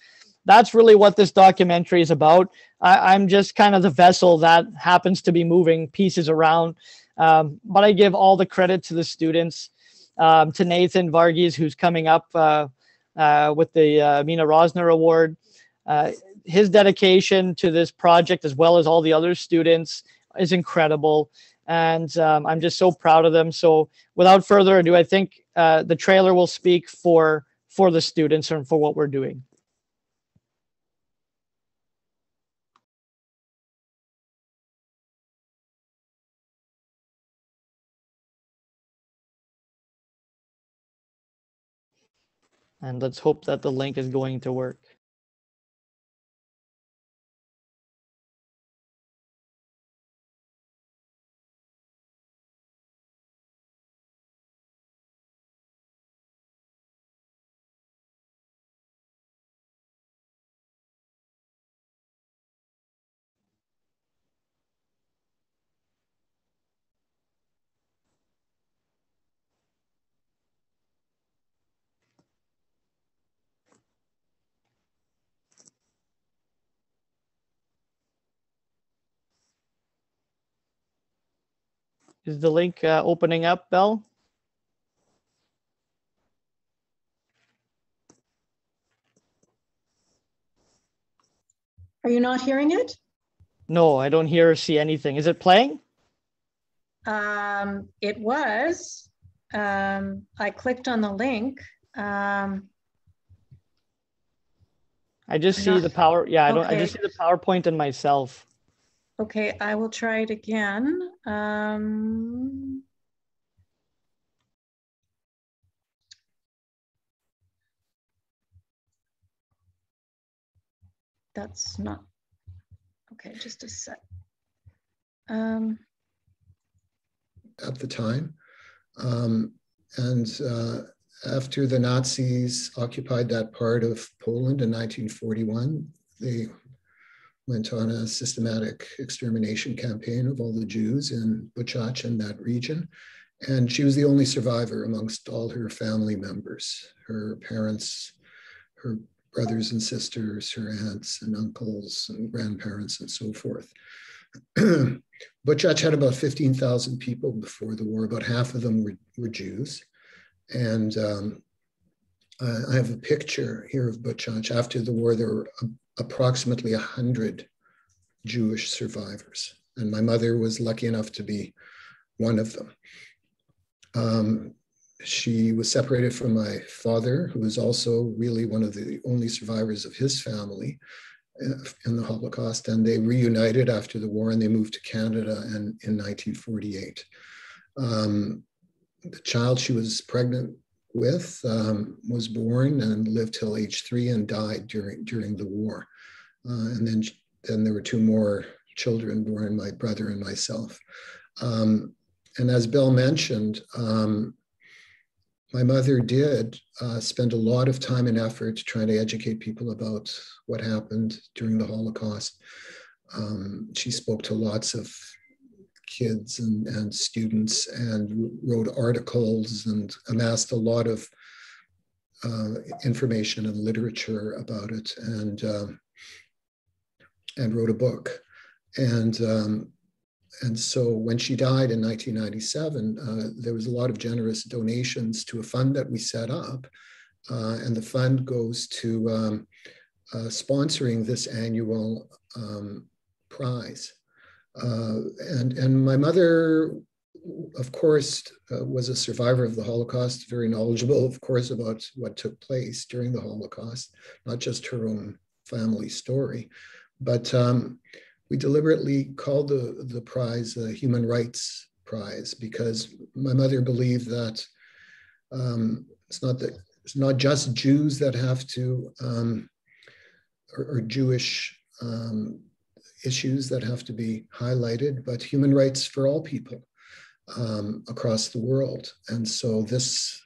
That's really what this documentary is about. I, am just kind of the vessel that happens to be moving pieces around. Um, but I give all the credit to the students, um, to Nathan Varghese, who's coming up uh, uh, with the uh, Mina Rosner Award. Uh, his dedication to this project, as well as all the other students, is incredible. And um, I'm just so proud of them. So without further ado, I think uh, the trailer will speak for for the students and for what we're doing. And let's hope that the link is going to work. Is the link uh, opening up, Belle? Are you not hearing it? No, I don't hear or see anything. Is it playing? Um, it was. Um, I clicked on the link. Um, I just see not, the power. Yeah, I don't. I just see the PowerPoint and myself. Okay, I will try it again. Um, that's not, okay, just a sec. Um, At the time. Um, and uh, after the Nazis occupied that part of Poland in 1941, they went on a systematic extermination campaign of all the Jews in Buchach and that region. And she was the only survivor amongst all her family members, her parents, her brothers and sisters, her aunts and uncles and grandparents and so forth. Buchach had about 15,000 people before the war. About half of them were, were Jews. And um, I have a picture here of Buchach. After the war, there were approximately 100 Jewish survivors. And my mother was lucky enough to be one of them. Um, she was separated from my father, who was also really one of the only survivors of his family uh, in the Holocaust. And they reunited after the war and they moved to Canada and, in 1948. Um, the child she was pregnant with um, was born and lived till age three and died during, during the war. Uh, and then, then there were two more children born, my brother and myself. Um, and as Bill mentioned, um, my mother did uh, spend a lot of time and effort trying to educate people about what happened during the Holocaust. Um, she spoke to lots of kids and, and students and wrote articles and amassed a lot of uh, information and literature about it. And um, and wrote a book. And um, and so when she died in 1997, uh, there was a lot of generous donations to a fund that we set up, uh, and the fund goes to um, uh, sponsoring this annual um, prize. Uh, and and my mother, of course, uh, was a survivor of the Holocaust, very knowledgeable, of course, about what took place during the Holocaust, not just her own family story. But um, we deliberately called the, the prize a human rights prize because my mother believed that um, it's not that it's not just Jews that have to um, or, or, Jewish um, issues that have to be highlighted, but human rights for all people um, across the world. And so this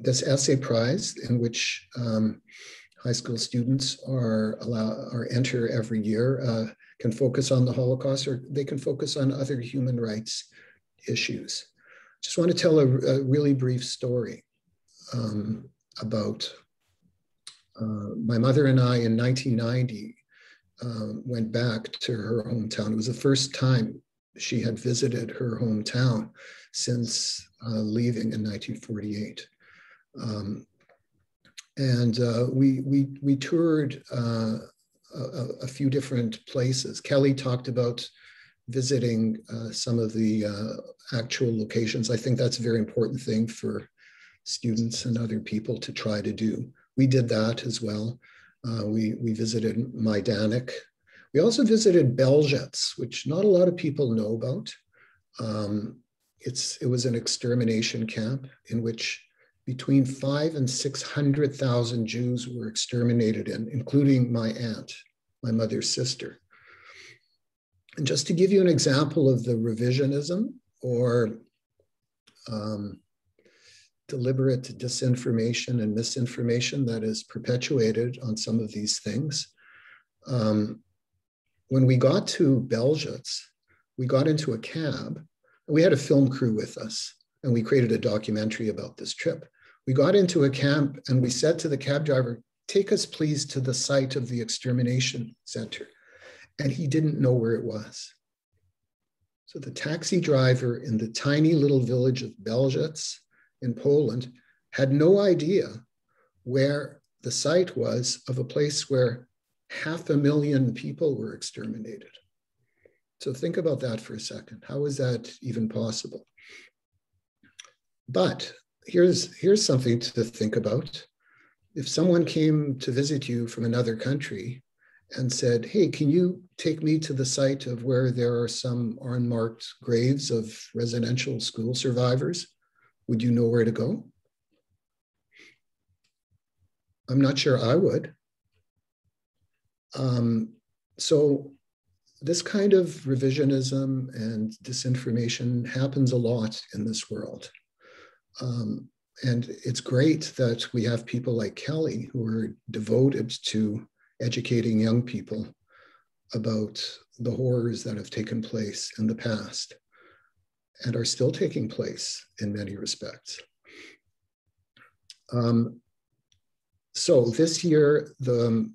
this essay prize, in which um, high school students are allow are enter every year, uh, can focus on the Holocaust, or they can focus on other human rights issues. Just want to tell a, a really brief story um, about uh, my mother and I in 1990 uh, went back to her hometown. It was the first time she had visited her hometown since uh, leaving in 1948. Um, and uh, we, we, we toured uh, a, a, few different places. Kelly talked about visiting uh, some of the uh, actual locations. I think that's a very important thing for students and other people to try to do. We did that as well. Uh, we, we visited Majdanek. We also visited Belzec, which not a lot of people know about. Um, it's, it was an extermination camp in which between five and 600,000 Jews were exterminated in, including my aunt, my mother's sister. And just to give you an example of the revisionism or um, deliberate disinformation and misinformation that is perpetuated on some of these things. Um, when we got to Belzec, we got into a cab. And we had a film crew with us, and we created a documentary about this trip. We got into a camp, and we said to the cab driver, Take us, please, to the site of the extermination center. And he didn't know where it was. So the taxi driver in the tiny little village of Belzec in Poland had no idea where the site was of a place where half a million people were exterminated. So think about that for a second. How is that even possible? But here's, here's something to think about. If someone came to visit you from another country and said, Hey, can you take me to the site of where there are some unmarked graves of residential school survivors? Would you know where to go? I'm not sure I would. Um, so this kind of revisionism and disinformation happens a lot in this world. Um, and it's great that we have people like Kelly who are devoted to educating young people about the horrors that have taken place in the past and are still taking place in many respects. Um, so this year, the, um,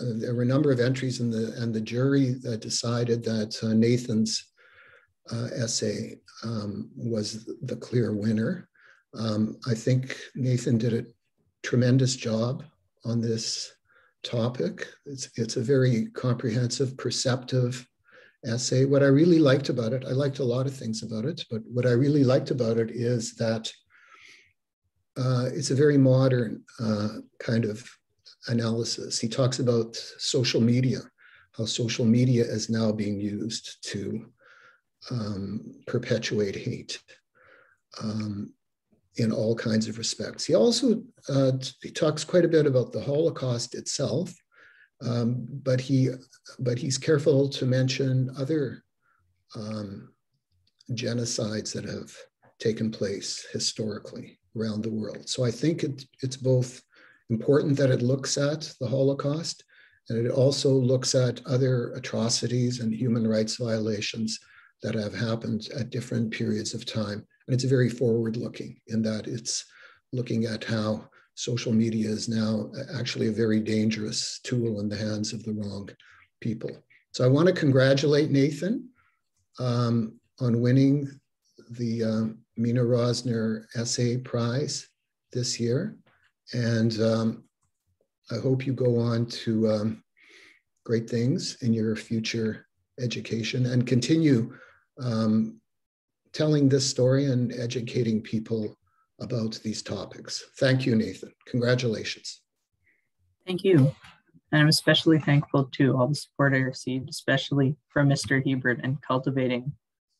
uh, there were a number of entries in the, and the jury decided that uh, Nathan's uh, essay um, was the clear winner. Um, I think Nathan did a tremendous job on this topic. It's, it's a very comprehensive, perceptive, essay. What I really liked about it, I liked a lot of things about it, but what I really liked about it is that uh, it's a very modern uh, kind of analysis. He talks about social media, how social media is now being used to um, perpetuate hate um, in all kinds of respects. He also uh, he talks quite a bit about the Holocaust itself um, but he, but he's careful to mention other um, genocides that have taken place historically around the world. So I think it, it's both important that it looks at the Holocaust and it also looks at other atrocities and human rights violations that have happened at different periods of time. And it's very forward looking in that it's looking at how social media is now actually a very dangerous tool in the hands of the wrong people. So I want to congratulate Nathan um, on winning the um, Mina Rosner Essay Prize this year. And um, I hope you go on to um, great things in your future education and continue um, telling this story and educating people about these topics. Thank you, Nathan. Congratulations. Thank you. And I'm especially thankful to all the support I received, especially from Mr. Hiebert in cultivating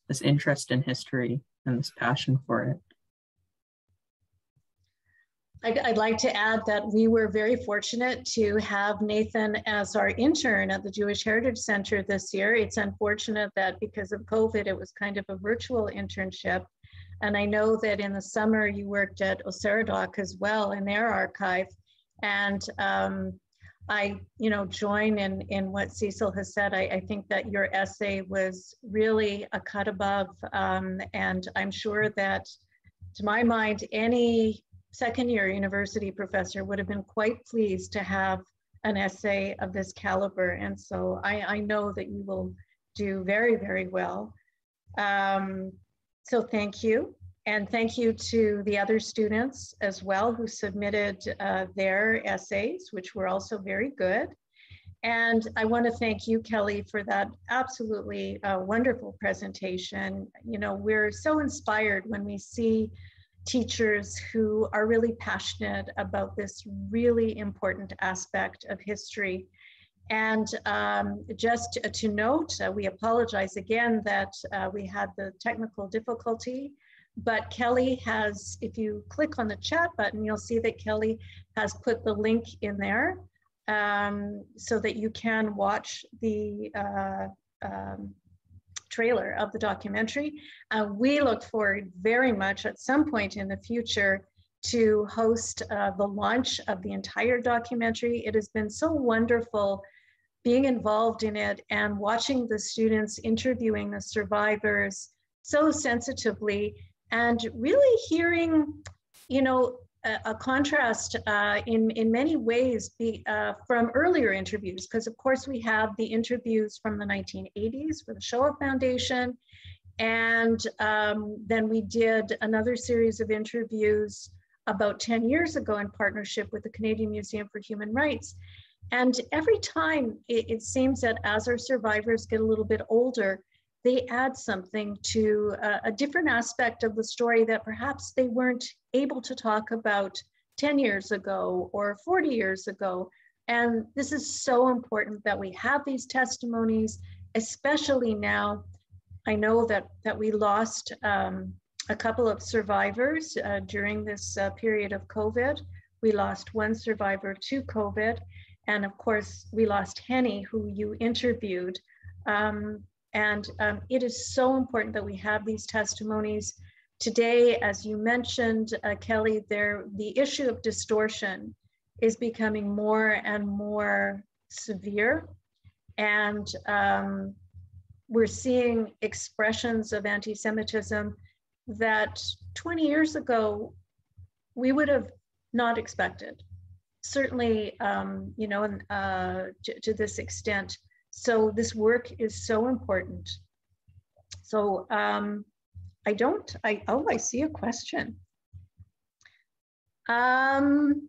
this interest in history and this passion for it. I'd, like to add that we were very fortunate to have Nathan as our intern at the Jewish Heritage Center this year. It's unfortunate that because of COVID, it was kind of a virtual internship. And I know that in the summer you worked at Oseredok as well in their archive. And um, I, you know, join in, in what Cecil has said. I, I think that your essay was really a cut above. Um, and I'm sure that to my mind, any second year university professor would have been quite pleased to have an essay of this caliber. And so I, I know that you will do very, very well. Um, so thank you. And thank you to the other students as well who submitted uh, their essays, which were also very good. And I want to thank you, Kelly, for that absolutely uh, wonderful presentation. You know, we're so inspired when we see teachers who are really passionate about this really important aspect of history. And um, just to note, uh, we apologize again that uh, we had the technical difficulty, but Kelly has, if you click on the chat button, you'll see that Kelly has put the link in there um, so that you can watch the uh, um, trailer of the documentary. Uh, we look forward very much at some point in the future to host uh, the launch of the entire documentary. It has been so wonderful being involved in it and watching the students interviewing the survivors so sensitively and really hearing, you know, a, contrast uh, in, in many ways be, uh, from earlier interviews, because of course we have the interviews from the 1980s for the Shoah Foundation, and um, then we did another series of interviews about 10 years ago in partnership with the Canadian Museum for Human Rights. And every time it, it seems that as our survivors get a little bit older, they add something to a, a different aspect of the story that perhaps they weren't able to talk about 10 years ago or 40 years ago. And this is so important that we have these testimonies, especially now. I know that, that we lost um, a couple of survivors uh, during this uh, period of COVID. We lost one survivor to COVID. And of course, we lost Henny, who you interviewed. Um, and um, it is so important that we have these testimonies. Today, as you mentioned, uh, Kelly, there, the issue of distortion is becoming more and more severe. And um, we're seeing expressions of anti-Semitism that 20 years ago, we would have not expected. Certainly, um, you know, uh, to, to this extent. So this work is so important. So um, I don't, I, oh, I see a question. Um,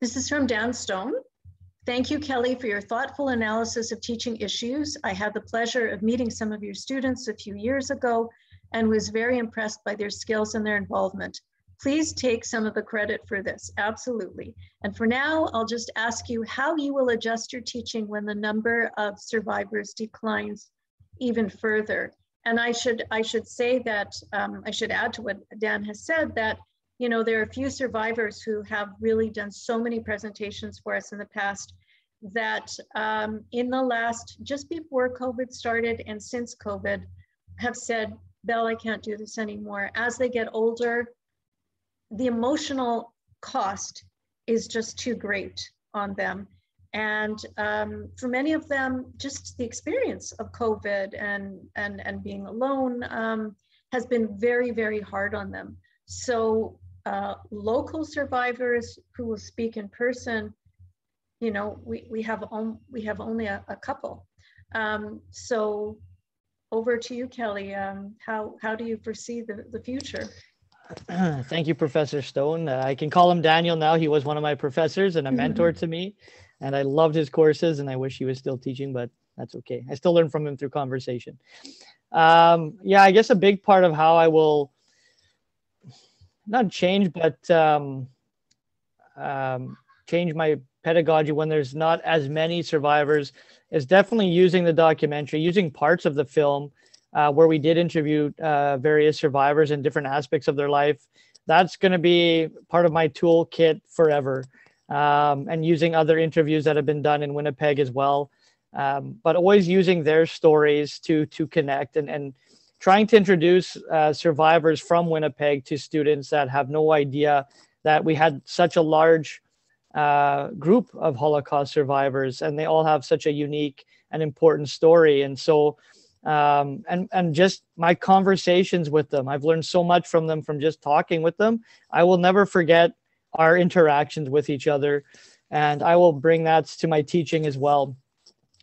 this is from Dan Stone. Thank you, Kelly, for your thoughtful analysis of teaching issues. I had the pleasure of meeting some of your students a few years ago and was very impressed by their skills and their involvement. Please take some of the credit for this, absolutely. And for now, I'll just ask you how you will adjust your teaching when the number of survivors declines even further. And I should, I should say that, um, I should add to what Dan has said that, you know, there are a few survivors who have really done so many presentations for us in the past that um, in the last, just before COVID started and since COVID, have said, Belle, I can't do this anymore. As they get older, the emotional cost is just too great on them. And um, for many of them, just the experience of COVID and, and, and being alone um, has been very, very hard on them. So uh, local survivors who will speak in person, you know, we, we, have, on, we have only a, a couple. Um, so over to you, Kelly. Um, how, how do you foresee the, the future? Thank you, Professor Stone. Uh, I can call him Daniel now. He was one of my professors and a mentor to me, and I loved his courses. And I wish he was still teaching, but that's okay. I still learn from him through conversation. Um, yeah, I guess a big part of how I will not change, but um, um, change my pedagogy when there's not as many survivors is definitely using the documentary, using parts of the film uh, where we did interview uh, various survivors and different aspects of their life that's going to be part of my toolkit forever. Um, and using other interviews that have been done in Winnipeg as well. Um, but always using their stories to to connect and, and trying to introduce uh, survivors from Winnipeg to students that have no idea that we had such a large uh, group of Holocaust survivors, and they all have such a unique and important story. And so, um, and and just my conversations with them, I've learned so much from them from just talking with them. I will never forget our interactions with each other, and I will bring that to my teaching as well.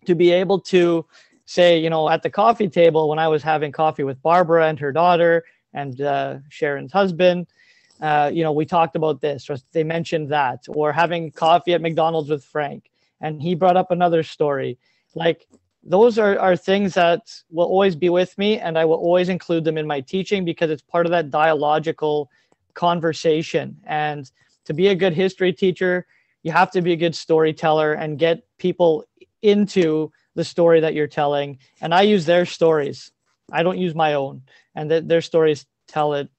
To be able to say, you know, at the coffee table when I was having coffee with Barbara and her daughter and uh, Sharon's husband uh, you know, we talked about this, or they mentioned that, or having coffee at McDonald's with Frank, and he brought up another story. Like those are, are things that will always be with me, and I will always include them in my teaching because it's part of that dialogical conversation. And to be a good history teacher, you have to be a good storyteller and get people into the story that you're telling. And I use their stories. I don't use my own, and that their stories tell it,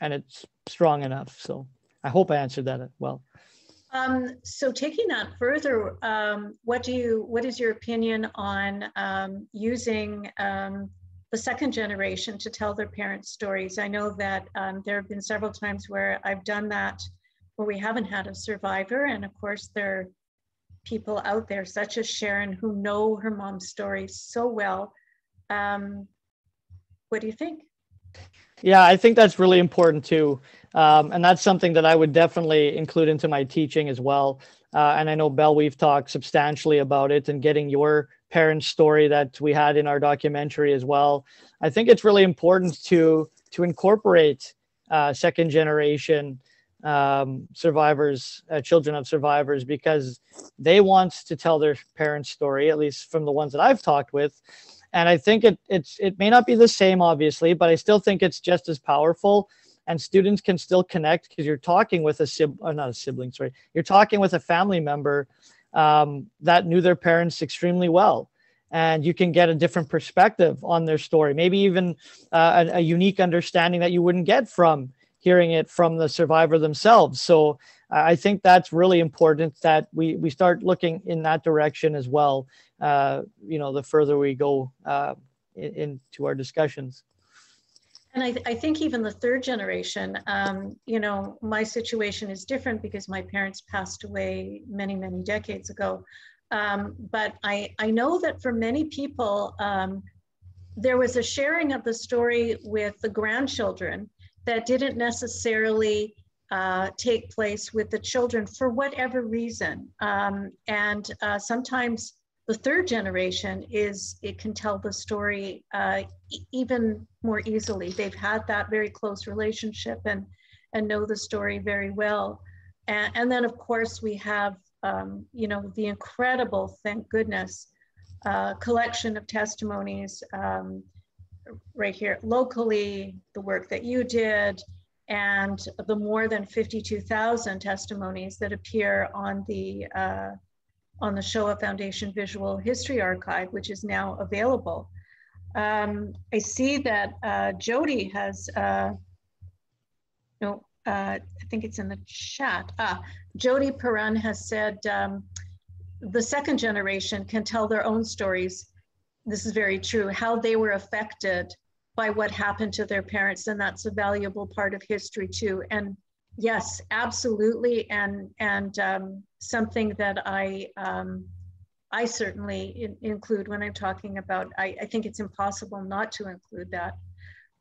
and it's strong enough. So I hope I answered that uh, well. Um, so taking that further, um, what do you, what is your opinion on um, using um, the second generation to tell their parents' stories? I know that um, there have been several times where I've done that where we haven't had a survivor. And of course, there are people out there such as Sharon who know her mom's story so well. Um, what do you think? Yeah, I think that's really important too. Um, and that's something that I would definitely include into my teaching as well. Uh, and I know Belle, we've talked substantially about it and getting your parents' story that we had in our documentary as well. I think it's really important to to incorporate uh, second generation um, survivors, uh, children of survivors, because they want to tell their parents' story, at least from the ones that I've talked with and I think it it's it may not be the same, obviously, but I still think it's just as powerful. And students can still connect because you're talking with a sibling, uh, not a sibling, sorry, you're talking with a family member um, that knew their parents extremely well and you can get a different perspective on their story maybe even uh, a, a, unique understanding that you wouldn't get from hearing it from the survivor themselves so I think that's really important that we, we start looking in that direction as well, uh, you know, the further we go uh, in, into our discussions. And I, I, think even the third generation, um, you know, my situation is different because my parents passed away many, many decades ago. Um, but I, I know that for many people, um, there was a sharing of the story with the grandchildren that didn't necessarily uh, take place with the children for whatever reason. Um, and uh, sometimes the third generation is, it can tell the story uh, even more easily. They've had that very close relationship and, and know the story very well. And, and then of course we have, um, you know, the incredible, thank goodness, uh, collection of testimonies um, right here locally, the work that you did, and the more than 52,000 testimonies that appear on the uh, on the Shoah Foundation Visual History Archive, which is now available. Um, I see that uh, Jody has, uh, no, uh, I think it's in the chat. Ah, Jody Perrun has said um, the second generation can tell their own stories. This is very true, how they were affected by what happened to their parents and that's a valuable part of history too and yes absolutely and and um, something that i um, i certainly in, include when i'm talking about I, I, think it's impossible not to include that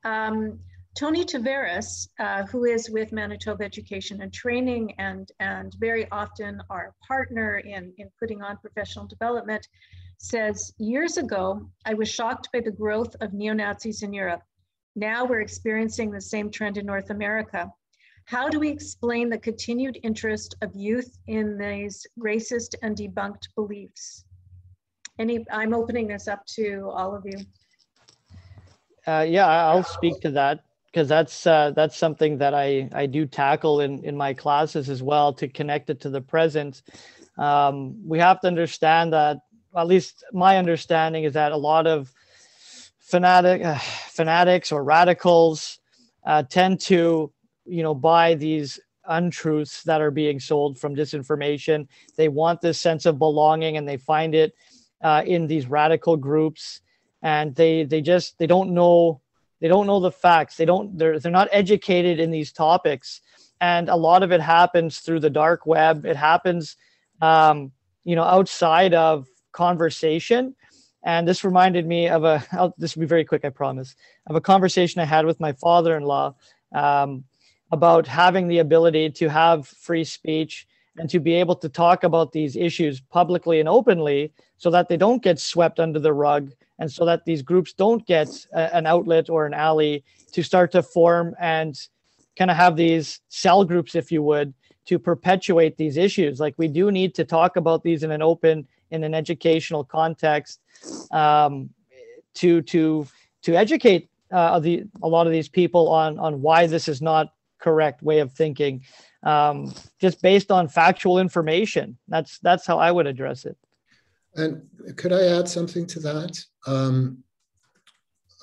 um, tony tavares uh, who is with manitoba education and training and and very often our partner in in putting on professional development says, years ago, I was shocked by the growth of neo-Nazis in Europe. Now we're experiencing the same trend in North America. How do we explain the continued interest of youth in these racist and debunked beliefs? Any, I'm opening this up to all of you. Uh, yeah, I'll speak to that because that's uh, that's something that I I do tackle in in my classes as well to connect it to the present. Um, we have to understand that at least my understanding is that a lot of fanatic uh, fanatics or radicals uh, tend to you know, buy these untruths that are being sold from disinformation. They want this sense of belonging and they find it uh, in these radical groups. And they they just they don't know they don't know the facts. They don't they're they're not educated in these topics. And a lot of it happens through the dark web. It happens um, you know outside of conversation. And this reminded me of a I'll, this will be very quick i promise of a conversation i had with my father-in-law um, about having the ability to have free speech and to be able to talk about these issues publicly and openly so that they don't get swept under the rug and so that these groups don't get a, an outlet or an alley to start to form and kind of have these cell groups if you would to perpetuate these issues. Like we do need to talk about these in an open in an educational context um, to to to educate uh, the a lot of these people on on why this is not correct way of thinking um, just based on factual information that's that's how i would address it and could I add something to that? Um,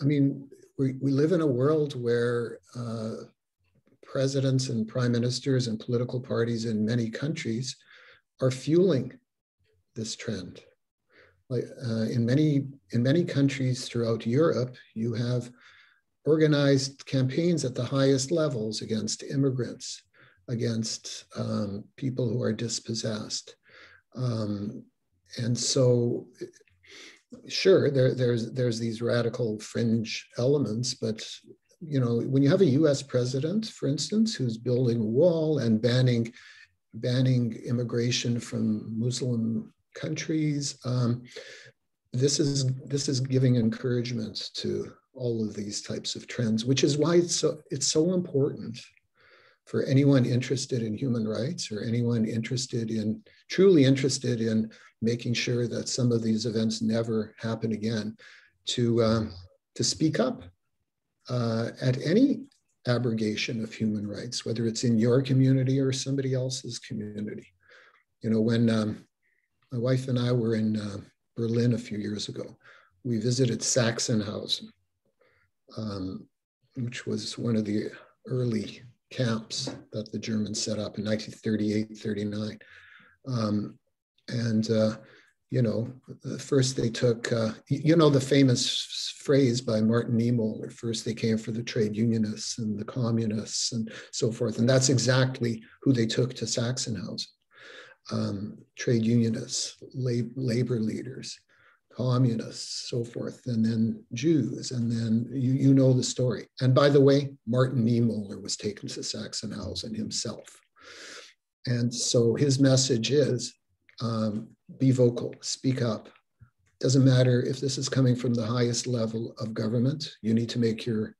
I mean, we, we live in a world where uh, presidents and prime ministers and political parties in many countries are fueling this trend. Like uh, in many in many countries throughout Europe, you have organized campaigns at the highest levels against immigrants, against um, people who are dispossessed. Um, and so sure there, there's there's these radical fringe elements but you know when you have a us president for instance who's building a wall and banning banning immigration from muslim countries um, this is this is giving encouragement to all of these types of trends which is why it's so it's so important for anyone interested in human rights or anyone interested in truly interested in making sure that some of these events never happen again, to, um, to speak up uh, at any abrogation of human rights, whether it's in your community or somebody else's community. You know, when um, my wife and I were in uh, Berlin a few years ago, we visited Sachsenhausen, um, which was one of the early camps that the Germans set up in 1938 39. Um, and, uh, you know, first they took, uh, you know, the famous phrase by Martin Niemöller, first they came for the trade unionists and the communists and so forth. And that's exactly who they took to Sachsenhausen. Um, trade unionists, lab, labor leaders, communists, so forth, and then Jews, and then you, you know the story. And by the way, Martin Niemöller was taken to Sachsenhausen himself. And so his message is um, be vocal, speak up. Doesn't matter if this is coming from the highest level of government, you need to make your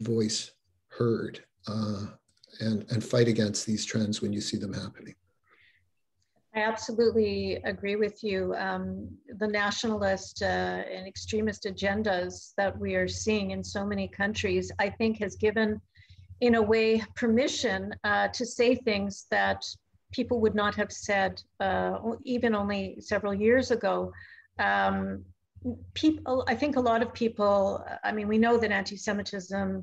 voice heard uh, and, and fight against these trends when you see them happening. I absolutely agree with you. Um, the nationalist uh, and extremist agendas that we are seeing in so many countries, I think, has given, in a way, permission uh, to say things that people would not have said uh, even only several years ago. Um, people, I think a lot of people, I mean, we know that anti-Semitism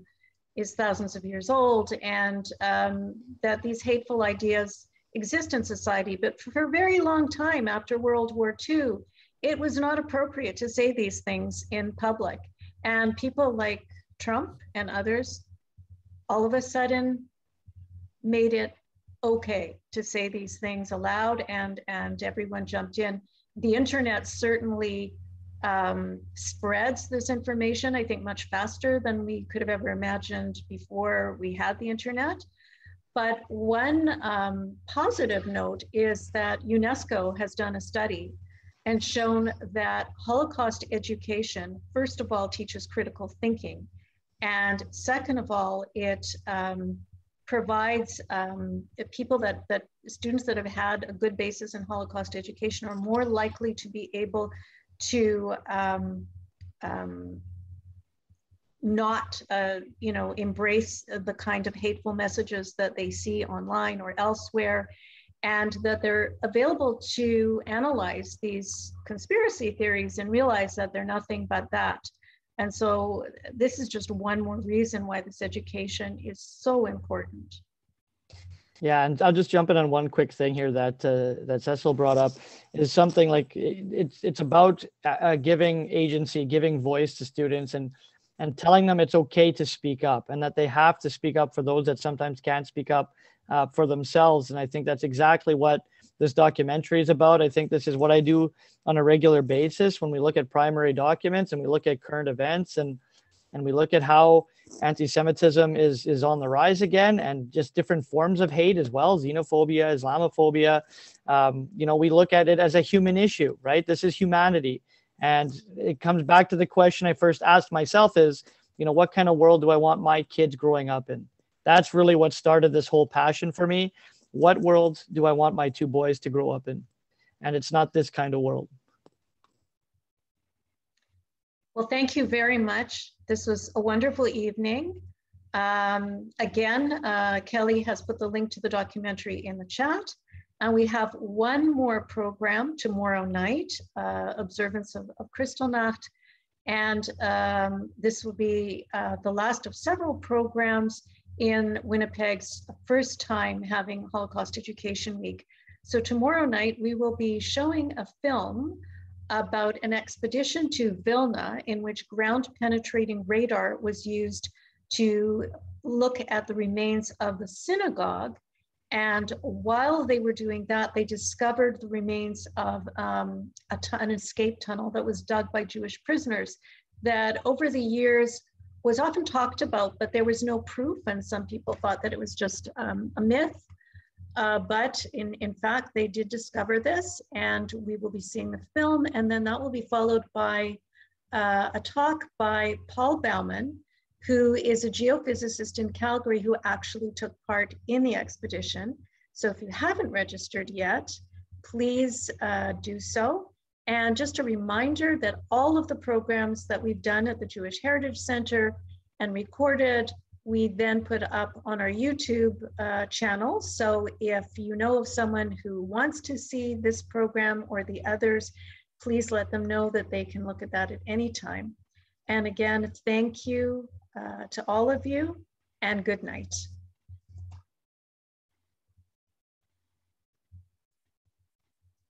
is thousands of years old and um, that these hateful ideas exist in society, but for a very long time after World War II, it was not appropriate to say these things in public. And people like Trump and others all of a sudden made it okay to say these things aloud and and everyone jumped in the internet certainly um, spreads this information i think much faster than we could have ever imagined before we had the internet but one um, positive note is that unesco has done a study and shown that holocaust education first of all teaches critical thinking. And second of all it um, provides um, people that, that students that have had a good basis in Holocaust education are more likely to be able to um, um, not, uh, you know, embrace the kind of hateful messages that they see online or elsewhere, and that they're available to analyze these conspiracy theories and realize that they're nothing but that. And so this is just one more reason why this education is so important. Yeah, and I'll just jump in on one quick thing here that uh, that Cecil brought up is something like it's it's about uh, uh, giving agency, giving voice to students, and and telling them it's okay to speak up, and that they have to speak up for those that sometimes can't speak up uh, for themselves. And I think that's exactly what this documentary is about. I think this is what I do on a regular basis when we look at primary documents and we look at current events and and we look at how anti-Semitism is is on the rise again, and just different forms of hate as well, xenophobia, Islamophobia. Um, you know, we look at it as a human issue, right? This is humanity, and it comes back to the question I first asked myself: is you know, what kind of world do I want my kids growing up in? That's really what started this whole passion for me. What world do I want my two boys to grow up in? And it's not this kind of world. Well, thank you very much. This was a wonderful evening. Um, again, uh, Kelly has put the link to the documentary in the chat. And we have one more program tomorrow night, uh, observance of, of Kristallnacht. And um, this will be uh, the last of several programs in Winnipeg's first time having Holocaust Education Week. So tomorrow night, we will be showing a film about an expedition to Vilna in which ground penetrating radar was used to look at the remains of the synagogue. And while they were doing that, they discovered the remains of um, an escape tunnel that was dug by Jewish prisoners that over the years was often talked about, but there was no proof. And some people thought that it was just um, a myth. Uh, but in, in fact, they did discover this and we will be seeing the film and then that will be followed by uh, a talk by Paul Bauman, who is a geophysicist in Calgary who actually took part in the expedition. So if you haven't registered yet, please uh, do so. And just a reminder that all of the programs that we've done at the Jewish Heritage Center and recorded we then put up on our YouTube uh, channel. So if you know of someone who wants to see this program or the others, please let them know that they can look at that at any time. And again, thank you uh, to all of you and good night.